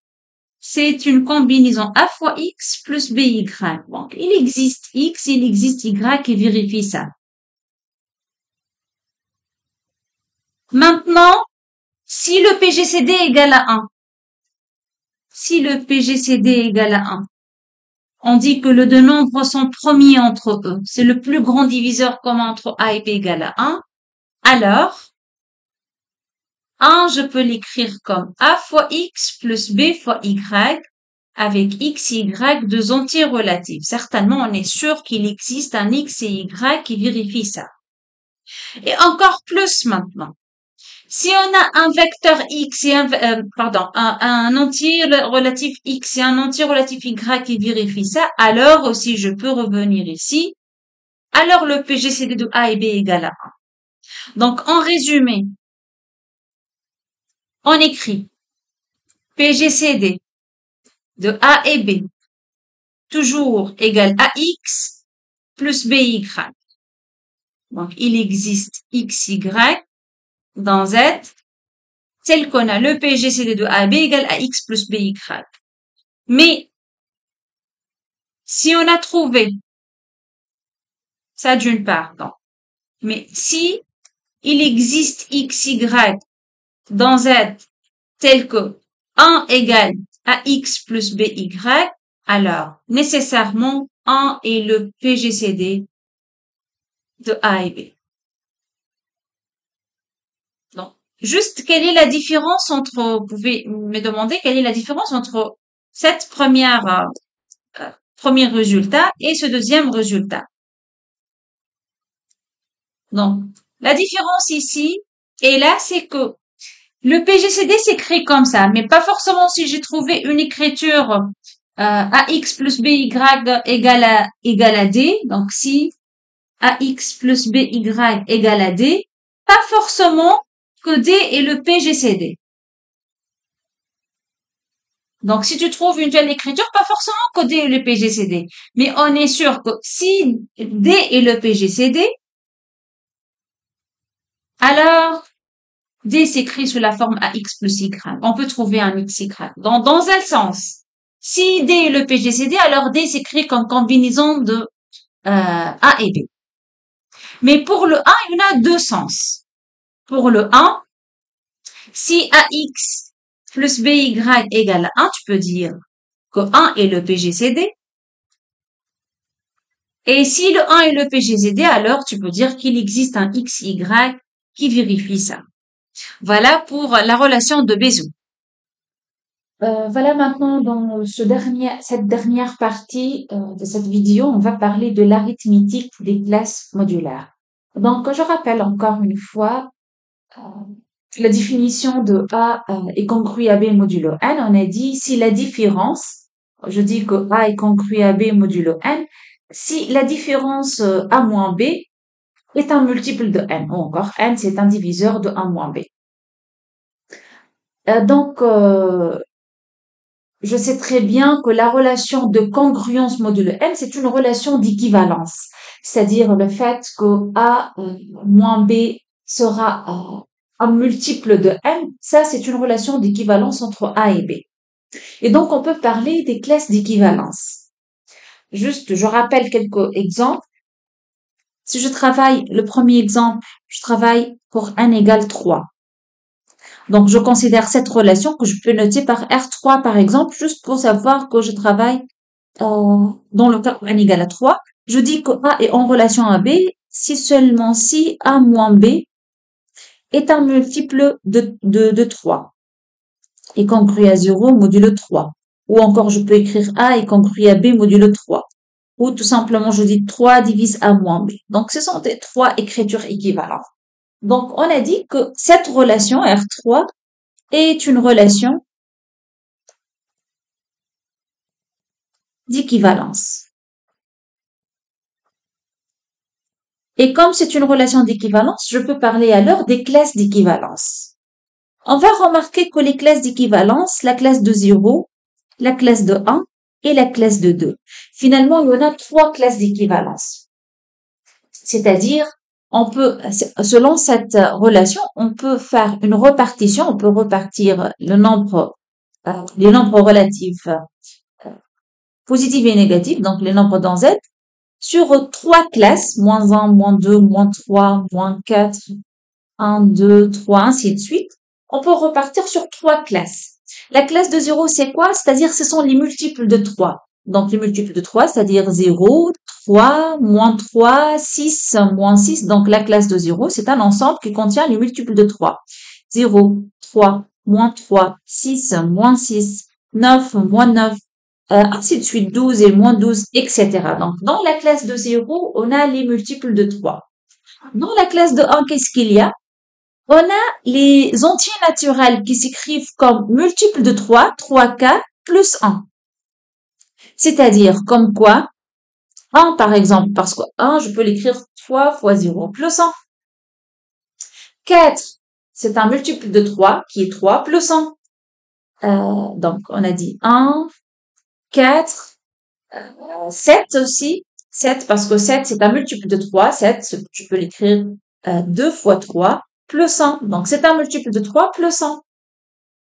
c'est une combinaison A fois X plus BY. Donc, il existe X, il existe Y et vérifie ça. Maintenant, si le PGCD égale à 1, si le PGCD égale à 1, on dit que les deux nombres sont premiers entre eux. C'est le plus grand diviseur commun entre A et B égale à 1. Alors, 1, je peux l'écrire comme A fois X plus B fois Y avec X et Y deux entiers relatifs. Certainement, on est sûr qu'il existe un X et Y qui vérifie ça. Et encore plus maintenant. Si on a un vecteur X et un, euh, pardon, un, un, entier relatif X et un entier relatif Y qui vérifie ça, alors aussi je peux revenir ici. Alors le PGCD de A et B égale à 1. Donc, en résumé, on écrit PGCD de A et B toujours égal à X plus BY. Donc, il existe XY dans Z tel qu'on a le PGCD de A et B égale à X plus BY. Mais, si on a trouvé ça d'une part. Mais si il existe XY dans Z tel que 1 égale à x plus by, alors nécessairement 1 est le PGCD de A et B. Donc, juste quelle est la différence entre, vous pouvez me demander quelle est la différence entre cette première, euh, euh premier résultat et ce deuxième résultat? Donc, la différence ici, et là, c'est que le PGCD s'écrit comme ça, mais pas forcément si j'ai trouvé une écriture euh, AX plus BY égale à, égale à D. Donc, si AX plus BY égale à D, pas forcément D est le PGCD. Donc, si tu trouves une telle écriture, pas forcément que D est le PGCD. Mais on est sûr que si D est le PGCD, alors D s'écrit sous la forme AX plus Y. On peut trouver un XY. Dans, dans un sens, si D est le PGCD, alors D s'écrit comme combinaison de euh, A et B. Mais pour le 1, il y en a deux sens. Pour le 1, si AX plus BY égale 1, tu peux dire que 1 est le PGCD. Et si le 1 est le PGCD, alors tu peux dire qu'il existe un XY qui vérifie ça. Voilà pour la relation de Bézout. Euh, voilà maintenant dans ce dernier, cette dernière partie euh, de cette vidéo, on va parler de l'arithmétique des classes modulaires. Donc, je rappelle encore une fois la définition de A euh, est congru à B modulo n, on a dit si la différence, je dis que A est congru à B modulo n, si la différence euh, A moins B est un multiple de n, ou encore n c'est un diviseur de A moins B. Euh, donc, je sais très bien que la relation de congruence modulo n, c'est une relation d'équivalence, c'est-à-dire le fait que A moins B sera un multiple de n, ça c'est une relation d'équivalence entre A et B. Et donc on peut parler des classes d'équivalence. Juste, je rappelle quelques exemples. Si je travaille, le premier exemple, je travaille pour n égale 3. Donc je considère cette relation que je peux noter par R3 par exemple, juste pour savoir que je travaille euh, dans le cas où n égale à 3. Je dis que A est en relation à B si seulement si A moins B est un multiple de, de, de 3 est congru à 0 modulo 3. Ou encore, je peux écrire A est congru à B modulo 3. Ou tout simplement, je dis 3 divise A moins B. Donc, ce sont des trois écritures équivalentes. Donc, on a dit que cette relation R3 est une relation d'équivalence. Et comme c'est une relation d'équivalence, je peux parler alors des classes d'équivalence. On va remarquer que les classes d'équivalence, la classe de 0, la classe de 1 et la classe de 2. Finalement, il y en a trois classes d'équivalence. C'est-à-dire, on peut, selon cette relation, on peut faire une repartition, on peut repartir le nombre, euh, les nombres relatifs euh, positifs et négatifs, donc les nombres dans Z, sur trois classes, moins 1, moins 2, moins 3, moins 4, 1, 2, 3, ainsi de suite, on peut repartir sur trois classes. La classe de 0, c'est quoi? C'est-à-dire ce sont les multiples de 3. Donc les multiples de 3, c'est-à-dire 0, 3, moins 3, 6, moins 6. Donc la classe de 0, c'est un ensemble qui contient les multiples de 3. 0, 3, moins 3, 6, moins 6, 9, moins 9, euh, ainsi de suite, 12 et moins 12, etc. Donc, dans la classe de 0, on a les multiples de 3. Dans la classe de 1, qu'est-ce qu'il y a? On a les entiers naturels qui s'écrivent comme multiples de 3, 3k plus 1. C'est-à-dire, comme quoi? 1, par exemple, parce que 1, je peux l'écrire 3 fois 0 plus 1. 4, c'est un multiple de 3 qui est 3 plus 1. Euh, donc, on a dit 1 4, 7 euh, aussi. 7 parce que 7, c'est un multiple de 3. 7, tu peux l'écrire 2 euh, fois 3 plus 1. Donc, c'est un multiple de 3 plus 1.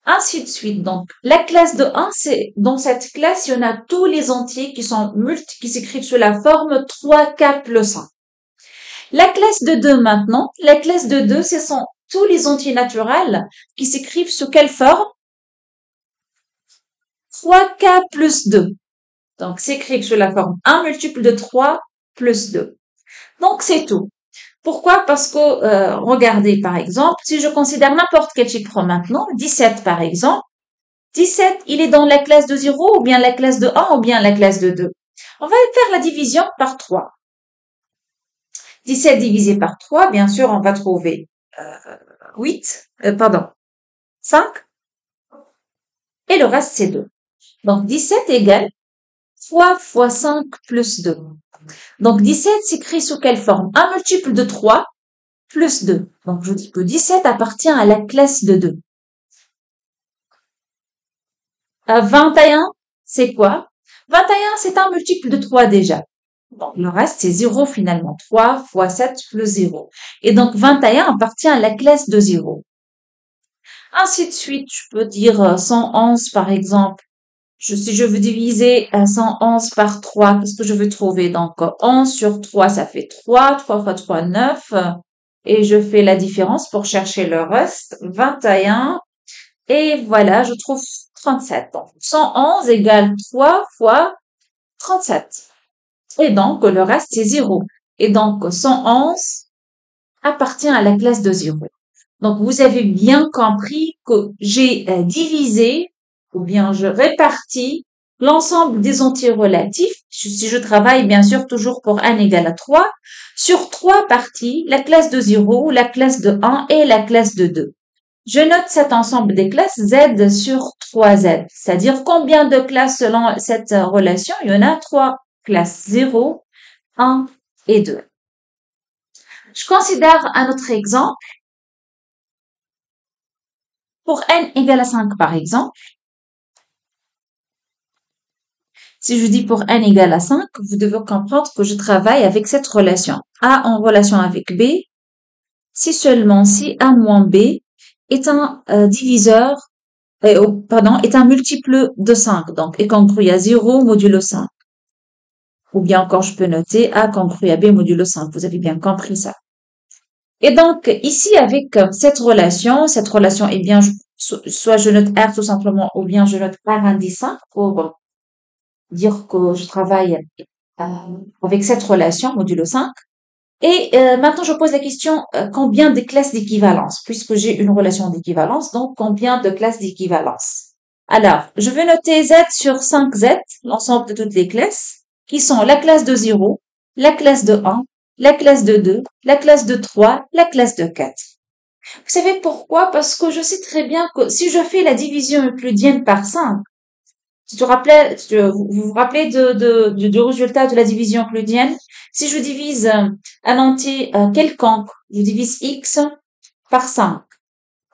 Ainsi de suite. Donc, la classe de 1, c'est, dans cette classe, il y en a tous les entiers qui sont qui s'écrivent sous la forme 3k plus 1. La classe de 2 maintenant, la classe de 2, ce sont tous les entiers naturels qui s'écrivent sous quelle forme? 3k plus 2. Donc, c'est écrit sous la forme 1 multiple de 3 plus 2. Donc, c'est tout. Pourquoi? Parce que, euh, regardez par exemple, si je considère n'importe quel chiffre maintenant, 17 par exemple, 17, il est dans la classe de 0 ou bien la classe de 1 ou bien la classe de 2. On va faire la division par 3. 17 divisé par 3, bien sûr, on va trouver euh, 8, euh, pardon, 5, et le reste c'est 2. Donc 17 égale 3 fois 5 plus 2. Donc 17 s'écrit sous quelle forme? Un multiple de 3 plus 2. Donc je dis que 17 appartient à la classe de 2. 21, c'est quoi? 21, c'est un multiple de 3 déjà. Donc le reste, c'est 0 finalement. 3 fois 7 plus 0. Et donc 21 appartient à la classe de 0. Ainsi de suite, je peux dire 111 par exemple si je veux diviser 111 par 3, qu'est-ce que je veux trouver? Donc, 11 sur 3, ça fait 3. 3 fois 3, 9. Et je fais la différence pour chercher le reste. 21. Et voilà, je trouve 37. Donc, 111 égale 3 fois 37. Et donc, le reste, c'est 0. Et donc, 111 appartient à la classe de 0. Donc, vous avez bien compris que j'ai euh, divisé ou bien je répartis l'ensemble des entiers relatifs, si je travaille bien sûr toujours pour n égale à 3, sur trois parties, la classe de 0, la classe de 1 et la classe de 2. je note cet ensemble des classes Z sur 3Z, c'est-à-dire combien de classes selon cette relation? Il y en a trois classes, 0, 1 et 2. Je considère un autre exemple. Pour n égale à 5 par exemple, si je dis pour n égale à 5, vous devez comprendre que je travaille avec cette relation. A en relation avec B, si seulement si A moins B est un euh, diviseur, euh, pardon, est un multiple de 5, donc est congru à 0 modulo 5. Ou bien encore, je peux noter A congru à B modulo 5. Vous avez bien compris ça. Et donc, ici, avec euh, cette relation, cette relation, eh bien, soit je note R tout simplement, ou bien je note R indice 5 pour dire que je travaille avec cette relation, modulo 5. Et euh, maintenant, je pose la question, euh, combien de classes d'équivalence Puisque j'ai une relation d'équivalence, donc combien de classes d'équivalence? Alors, je vais noter Z sur 5Z, l'ensemble de toutes les classes, qui sont la classe de 0, la classe de 1, la classe de 2, la classe de 3, la classe de 4. Vous savez pourquoi? Parce que je sais très bien que si je fais la division euclidienne par 5, rappelais, vous vous rappelez de, de, du résultat de la division euclidienne Si je divise euh, un entier euh, quelconque, je divise x par 5.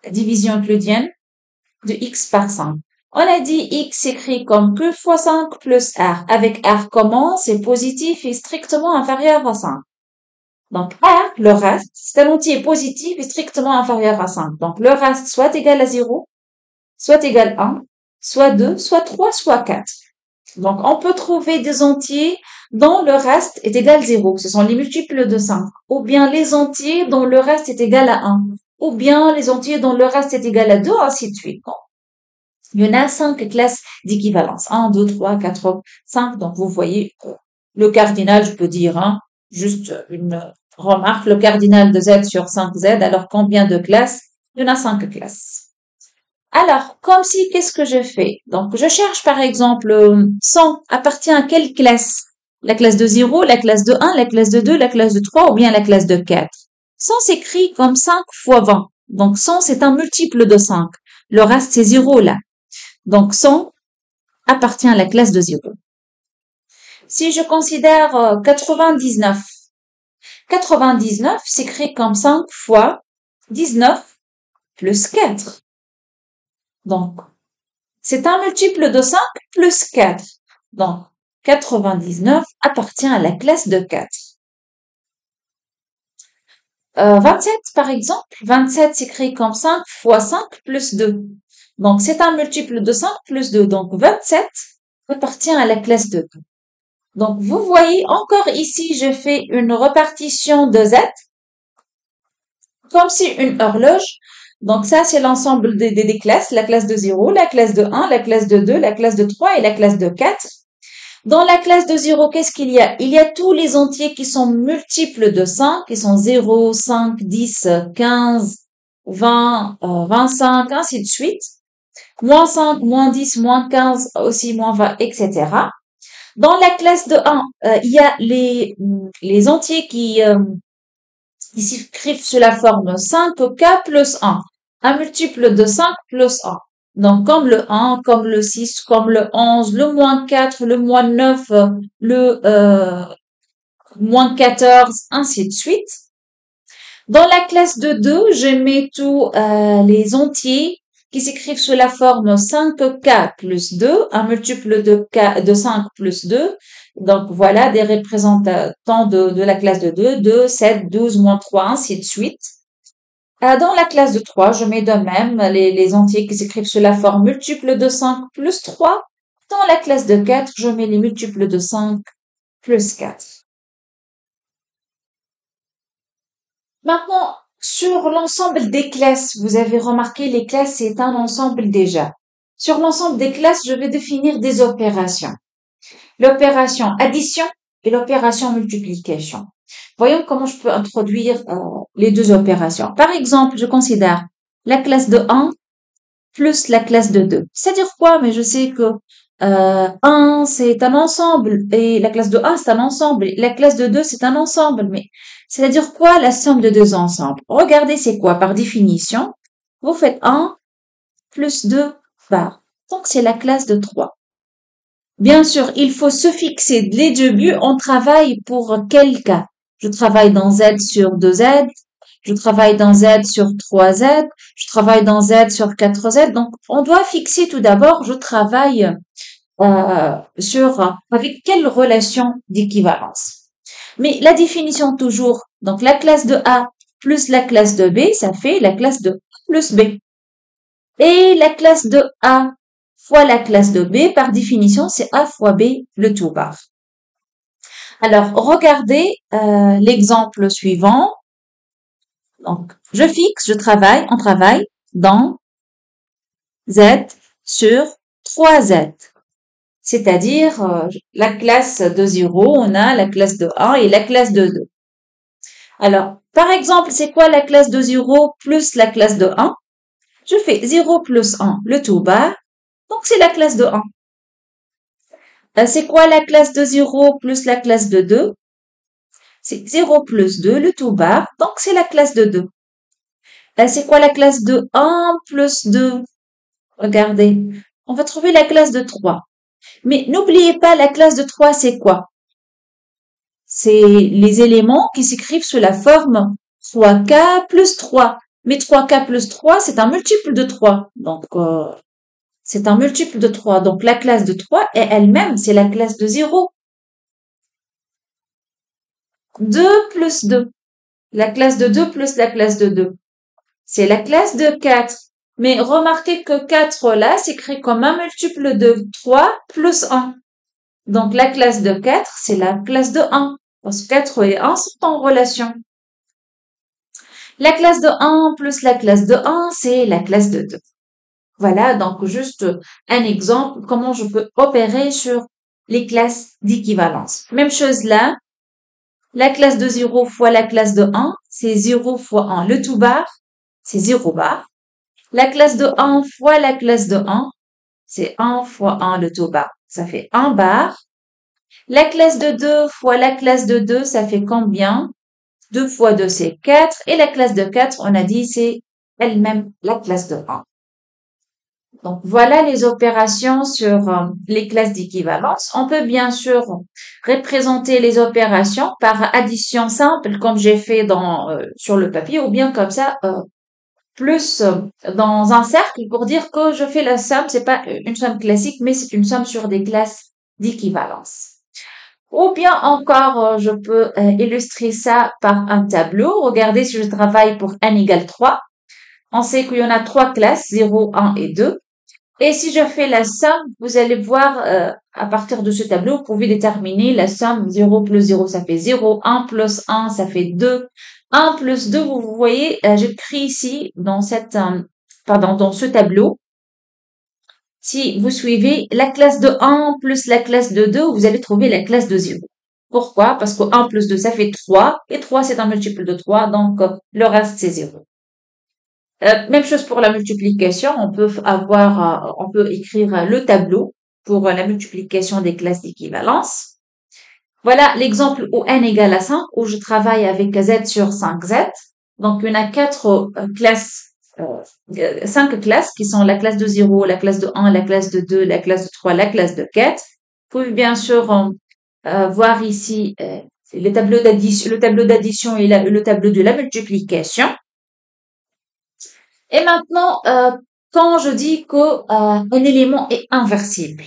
La division euclidienne de x par 5. On a dit x s'écrit comme q fois 5 plus r. Avec r comment C'est positif et strictement inférieur à 5. Donc r, le reste, c'est un entier positif et strictement inférieur à 5. Donc le reste soit égal à 0, soit égal à 1, soit 2, soit 3, soit 4. Donc, on peut trouver des entiers dont le reste est égal à 0. Ce sont les multiples de 5. Ou bien les entiers dont le reste est égal à 1. Ou bien les entiers dont le reste est égal à 2, ainsi de suite. Il y en a 5 classes d'équivalence. 1, 2, 3, 4, 5. Donc, vous voyez, le cardinal, je peux dire, hein, juste une remarque, le cardinal de Z sur 5Z, alors combien de classes? Il y en a 5 classes. Alors, comme si, qu'est-ce que je fais? Donc, je cherche par exemple 100 appartient à quelle classe? La classe de 0, la classe de 1, la classe de 2, la classe de 3 ou bien la classe de 4 100 s'écrit comme 5 fois 20. Donc, 100, c'est un multiple de 5. Le reste, c'est 0 là. Donc, 100 appartient à la classe de 0. Si je considère 99, euh, 99 s'écrit comme 5 fois 19 plus 4. Donc, c'est un multiple de 5 plus 4. Donc, 99 appartient à la classe de 4. 27, euh, par exemple, 27 s'écrit comme 5 fois 5 plus 2. Donc, c'est un multiple de 5 plus 2. Donc, 27 appartient à la classe de 2. Donc, vous voyez, encore ici, je fais une répartition de Z, comme si une horloge donc ça, c'est l'ensemble des, classes, la classe de 0, la classe de 1, la classe de 2, la classe de 3 et la classe de 4. Dans la classe de 0, qu'est-ce qu'il y a? Il y a tous les entiers qui sont multiples de 5, qui sont 0, 5, 10, 15, 20, 25, ainsi de suite. Moins 5, moins 10, moins 15, aussi moins 20, etc. Dans la classe de 1, euh, il y a les, les entiers qui, euh, qui sous la forme 5k plus 1 un multiple de 5 plus 1. Donc, comme le 1, comme le 6, comme le 11, le moins 4, le moins 9, le euh, moins 14, ainsi de suite. Dans la classe de 2, je mets tous euh, les entiers qui s'écrivent sous la forme 5k plus 2, un multiple de, k, de 5 plus 2. Donc, voilà des représentants de, de la classe de 2, 2, 7, 12, moins 3, ainsi de suite. Euh, dans la classe de 3, je mets de même les, entiers qui s'écrivent sous la forme multiple de 5 plus 3. Dans la classe de 4, je mets les multiples de 5 plus 4. Maintenant, sur l'ensemble des classes, vous avez remarqué les classes, c'est un ensemble déjà. Sur l'ensemble des classes, je vais définir des opérations. L'opération addition et l'opération multiplication. Voyons comment je peux introduire euh, les deux opérations. Par exemple, je considère la classe de 1 plus la classe de 2. C'est-à-dire quoi? Mais je sais que euh, 1, c'est un ensemble, et la classe de 1, c'est un ensemble, et la classe de 2, c'est un ensemble. Mais c'est-à-dire quoi la somme de deux ensembles? Regardez, c'est quoi? Par définition, vous faites 1 plus 2 bar. Donc, c'est la classe de 3. Bien sûr, il faut se fixer les débuts. On travaille pour quel cas? Je travaille dans Z sur 2Z, je travaille dans Z sur 3Z, je travaille dans Z sur 4Z. Donc, on doit fixer tout d'abord, je travaille euh, sur avec quelle relation d'équivalence. Mais la définition toujours, donc la classe de A plus la classe de B, ça fait la classe de A plus B. Et la classe de A fois la classe de B, par définition, c'est A fois B, le tout bar. Alors, regardez euh, l'exemple suivant. Donc, je fixe, je travaille, on travaille dans Z sur 3Z. C'est-à-dire, euh, la classe de 0, on a la classe de 1 et la classe de 2. Alors, par exemple, c'est quoi la classe de 0 plus la classe de 1 Je fais 0 plus 1, le tout bas. Donc, c'est la classe de 1. Euh, c'est quoi la classe de 0 plus la classe de 2 C'est 0 plus 2, le tout bas. Donc, c'est la classe de 2. Euh, c'est quoi la classe de 1 plus 2 Regardez, on va trouver la classe de 3. Mais n'oubliez pas, la classe de 3, c'est quoi? C'est les éléments qui s'écrivent sous la forme 3K plus 3. Mais 3K plus 3, c'est un multiple de 3. Donc, euh, c'est un multiple de 3. Donc, la classe de 3 est elle-même, c'est la classe de 0. 2 plus 2. La classe de 2 plus la classe de 2. C'est la classe de 4. Mais remarquez que 4 là s'écrit comme un multiple de 3 plus 1. Donc la classe de 4, c'est la classe de 1. Parce que 4 et 1 sont en relation. La classe de 1 plus la classe de 1, c'est la classe de 2. Voilà, donc juste un exemple, comment je peux opérer sur les classes d'équivalence. Même chose là, la classe de 0 fois la classe de 1, c'est 0 fois 1. Le tout bar, c'est 0 bar. La classe de 1 fois la classe de 1, c'est 1 fois 1 le tout bar. Ça fait 1 bar. La classe de 2 fois la classe de 2, ça fait combien? 2 fois 2, c'est 4. Et la classe de 4, on a dit, c'est elle-même la classe de 1. Donc voilà les opérations sur euh, les classes d'équivalence. On peut bien sûr représenter les opérations par addition simple comme j'ai fait dans euh, sur le papier ou bien comme ça euh, plus dans un cercle pour dire que je fais la somme, c'est pas une somme classique, mais c'est une somme sur des classes d'équivalence. Ou bien encore, je peux illustrer ça par un tableau. Regardez si je travaille pour n égale 3. On sait qu'il y en a trois classes, 0, 1 et 2. Et si je fais la somme, vous allez voir, euh, à partir de ce tableau, vous pouvez déterminer la somme 0 plus 0, ça fait 0, 1 plus 1, ça fait 2, 1 plus 2, vous voyez, euh, j'écris ici, dans cette, euh, pardon, dans ce tableau, si vous suivez la classe de 1 plus la classe de 2, vous allez trouver la classe de 0. Pourquoi? Parce que 1 plus 2, ça fait 3, et 3, c'est un multiple de 3, donc le reste, c'est 0. Euh, même chose pour la multiplication, on peut avoir, euh, on peut écrire le tableau pour la multiplication des classes d'équivalence. Voilà l'exemple où n égale à 5, où je travaille avec z sur 5z. Donc, en a quatre euh, classes, euh, cinq classes qui sont la classe de 0, la classe de 1, la classe de 2, la classe de 3, la classe de 4. Vous pouvez bien sûr voir ici d'addition, le tableau d'addition et le tableau de la multiplication. Et maintenant, euh, quand je dis que euh, élément est inversible,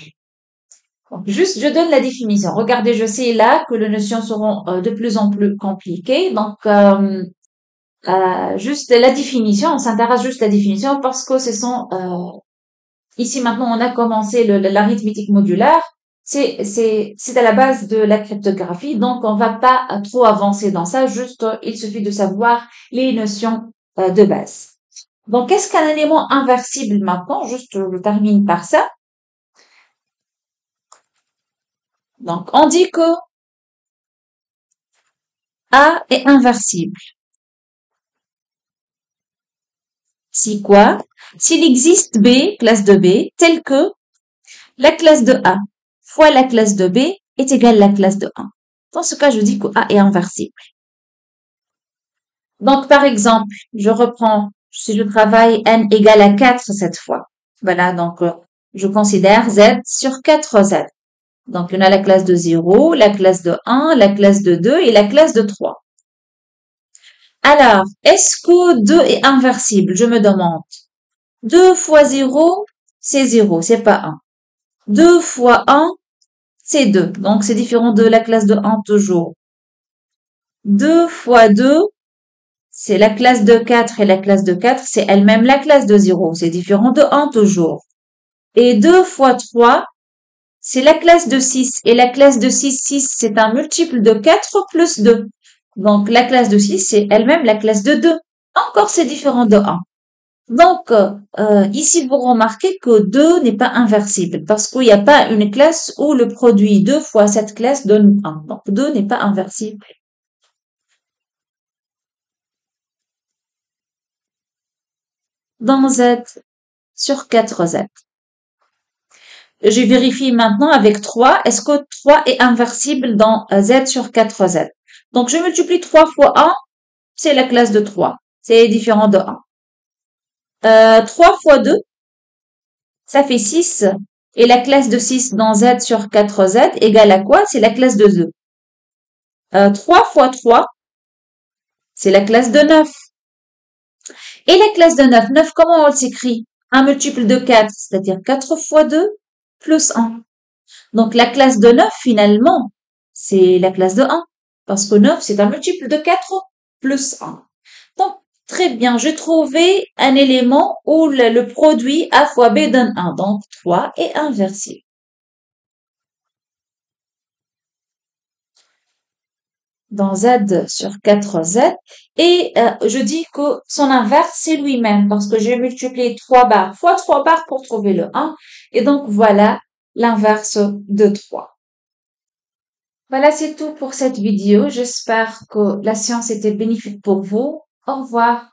juste je donne la définition. Regardez, je sais là que les notions seront euh, de plus en plus compliquées, donc juste la définition, on s'intéresse juste à la définition parce que ce sont ici maintenant on a commencé l'arithmétique modulaire. C'est à la base de la cryptographie, donc on va pas trop avancer dans ça. Juste il suffit de savoir les notions de base. Donc, qu'est-ce qu'un élément inversible maintenant Juste, je termine par ça. Donc, on dit que A est inversible. Si quoi? S'il existe B, classe de B, tel que la classe de A fois la classe de B est égale à la classe de 1. Dans ce cas, je dis que A est inversible. Donc, par exemple, je reprends si je travaille n égale à 4 cette fois. Voilà, donc euh, je considère z sur 4z. Donc on a la classe de 0, la classe de 1, la classe de 2 et la classe de 3. Alors, est-ce que 2 est inversible? Je me demande. 2 fois 0, c'est 0, c'est pas 1. 2 fois 1, c'est 2. Donc, c'est différent de la classe de 1 toujours. 2 fois 2, c'est la classe de 4 et la classe de 4, c'est elle-même la classe de 0. C'est différent de 1 toujours. Et 2 fois 3, c'est la classe de 6. Et la classe de 6, 6, c'est un multiple de 4 plus 2. Donc, la classe de 6, c'est elle-même la classe de 2. Encore, c'est différent de 1. Donc, euh, ici, vous remarquez que 2 n'est pas inversible parce qu'il n'y a pas une classe où le produit 2 fois cette classe donne 1. Donc, 2 n'est pas inversible. Dans Z sur 4Z. Je vérifie maintenant avec 3. Est-ce que 3 est inversible dans Z sur 4Z Donc, je multiplie 3 fois 1. C'est la classe de 3. C'est différent de 1. 3 euh, fois 2, ça fait 6. Et la classe de 6 dans Z sur 4Z égale à quoi? C'est la classe de 2. 3 fois 3, c'est la classe de 9. Et la classe de 9, 9, comment on s'écrit? Un multiple de 4, c'est-à-dire 4 fois 2 plus 1. Donc la classe de 9, finalement, c'est la classe de 1. Parce que 9, c'est un multiple de 4 plus 1. Donc, Très bien, j'ai trouvé un élément où le, produit A fois B donne 1, donc 3 est inversible. Dans Z sur 4Z et euh, je dis que son inverse c'est lui-même parce que j'ai multiplié 3 barres fois 3 barres pour trouver le 1 et donc voilà l'inverse de 3. Voilà c'est tout pour cette vidéo. J'espère que la science était bénéfique pour vous. Au revoir.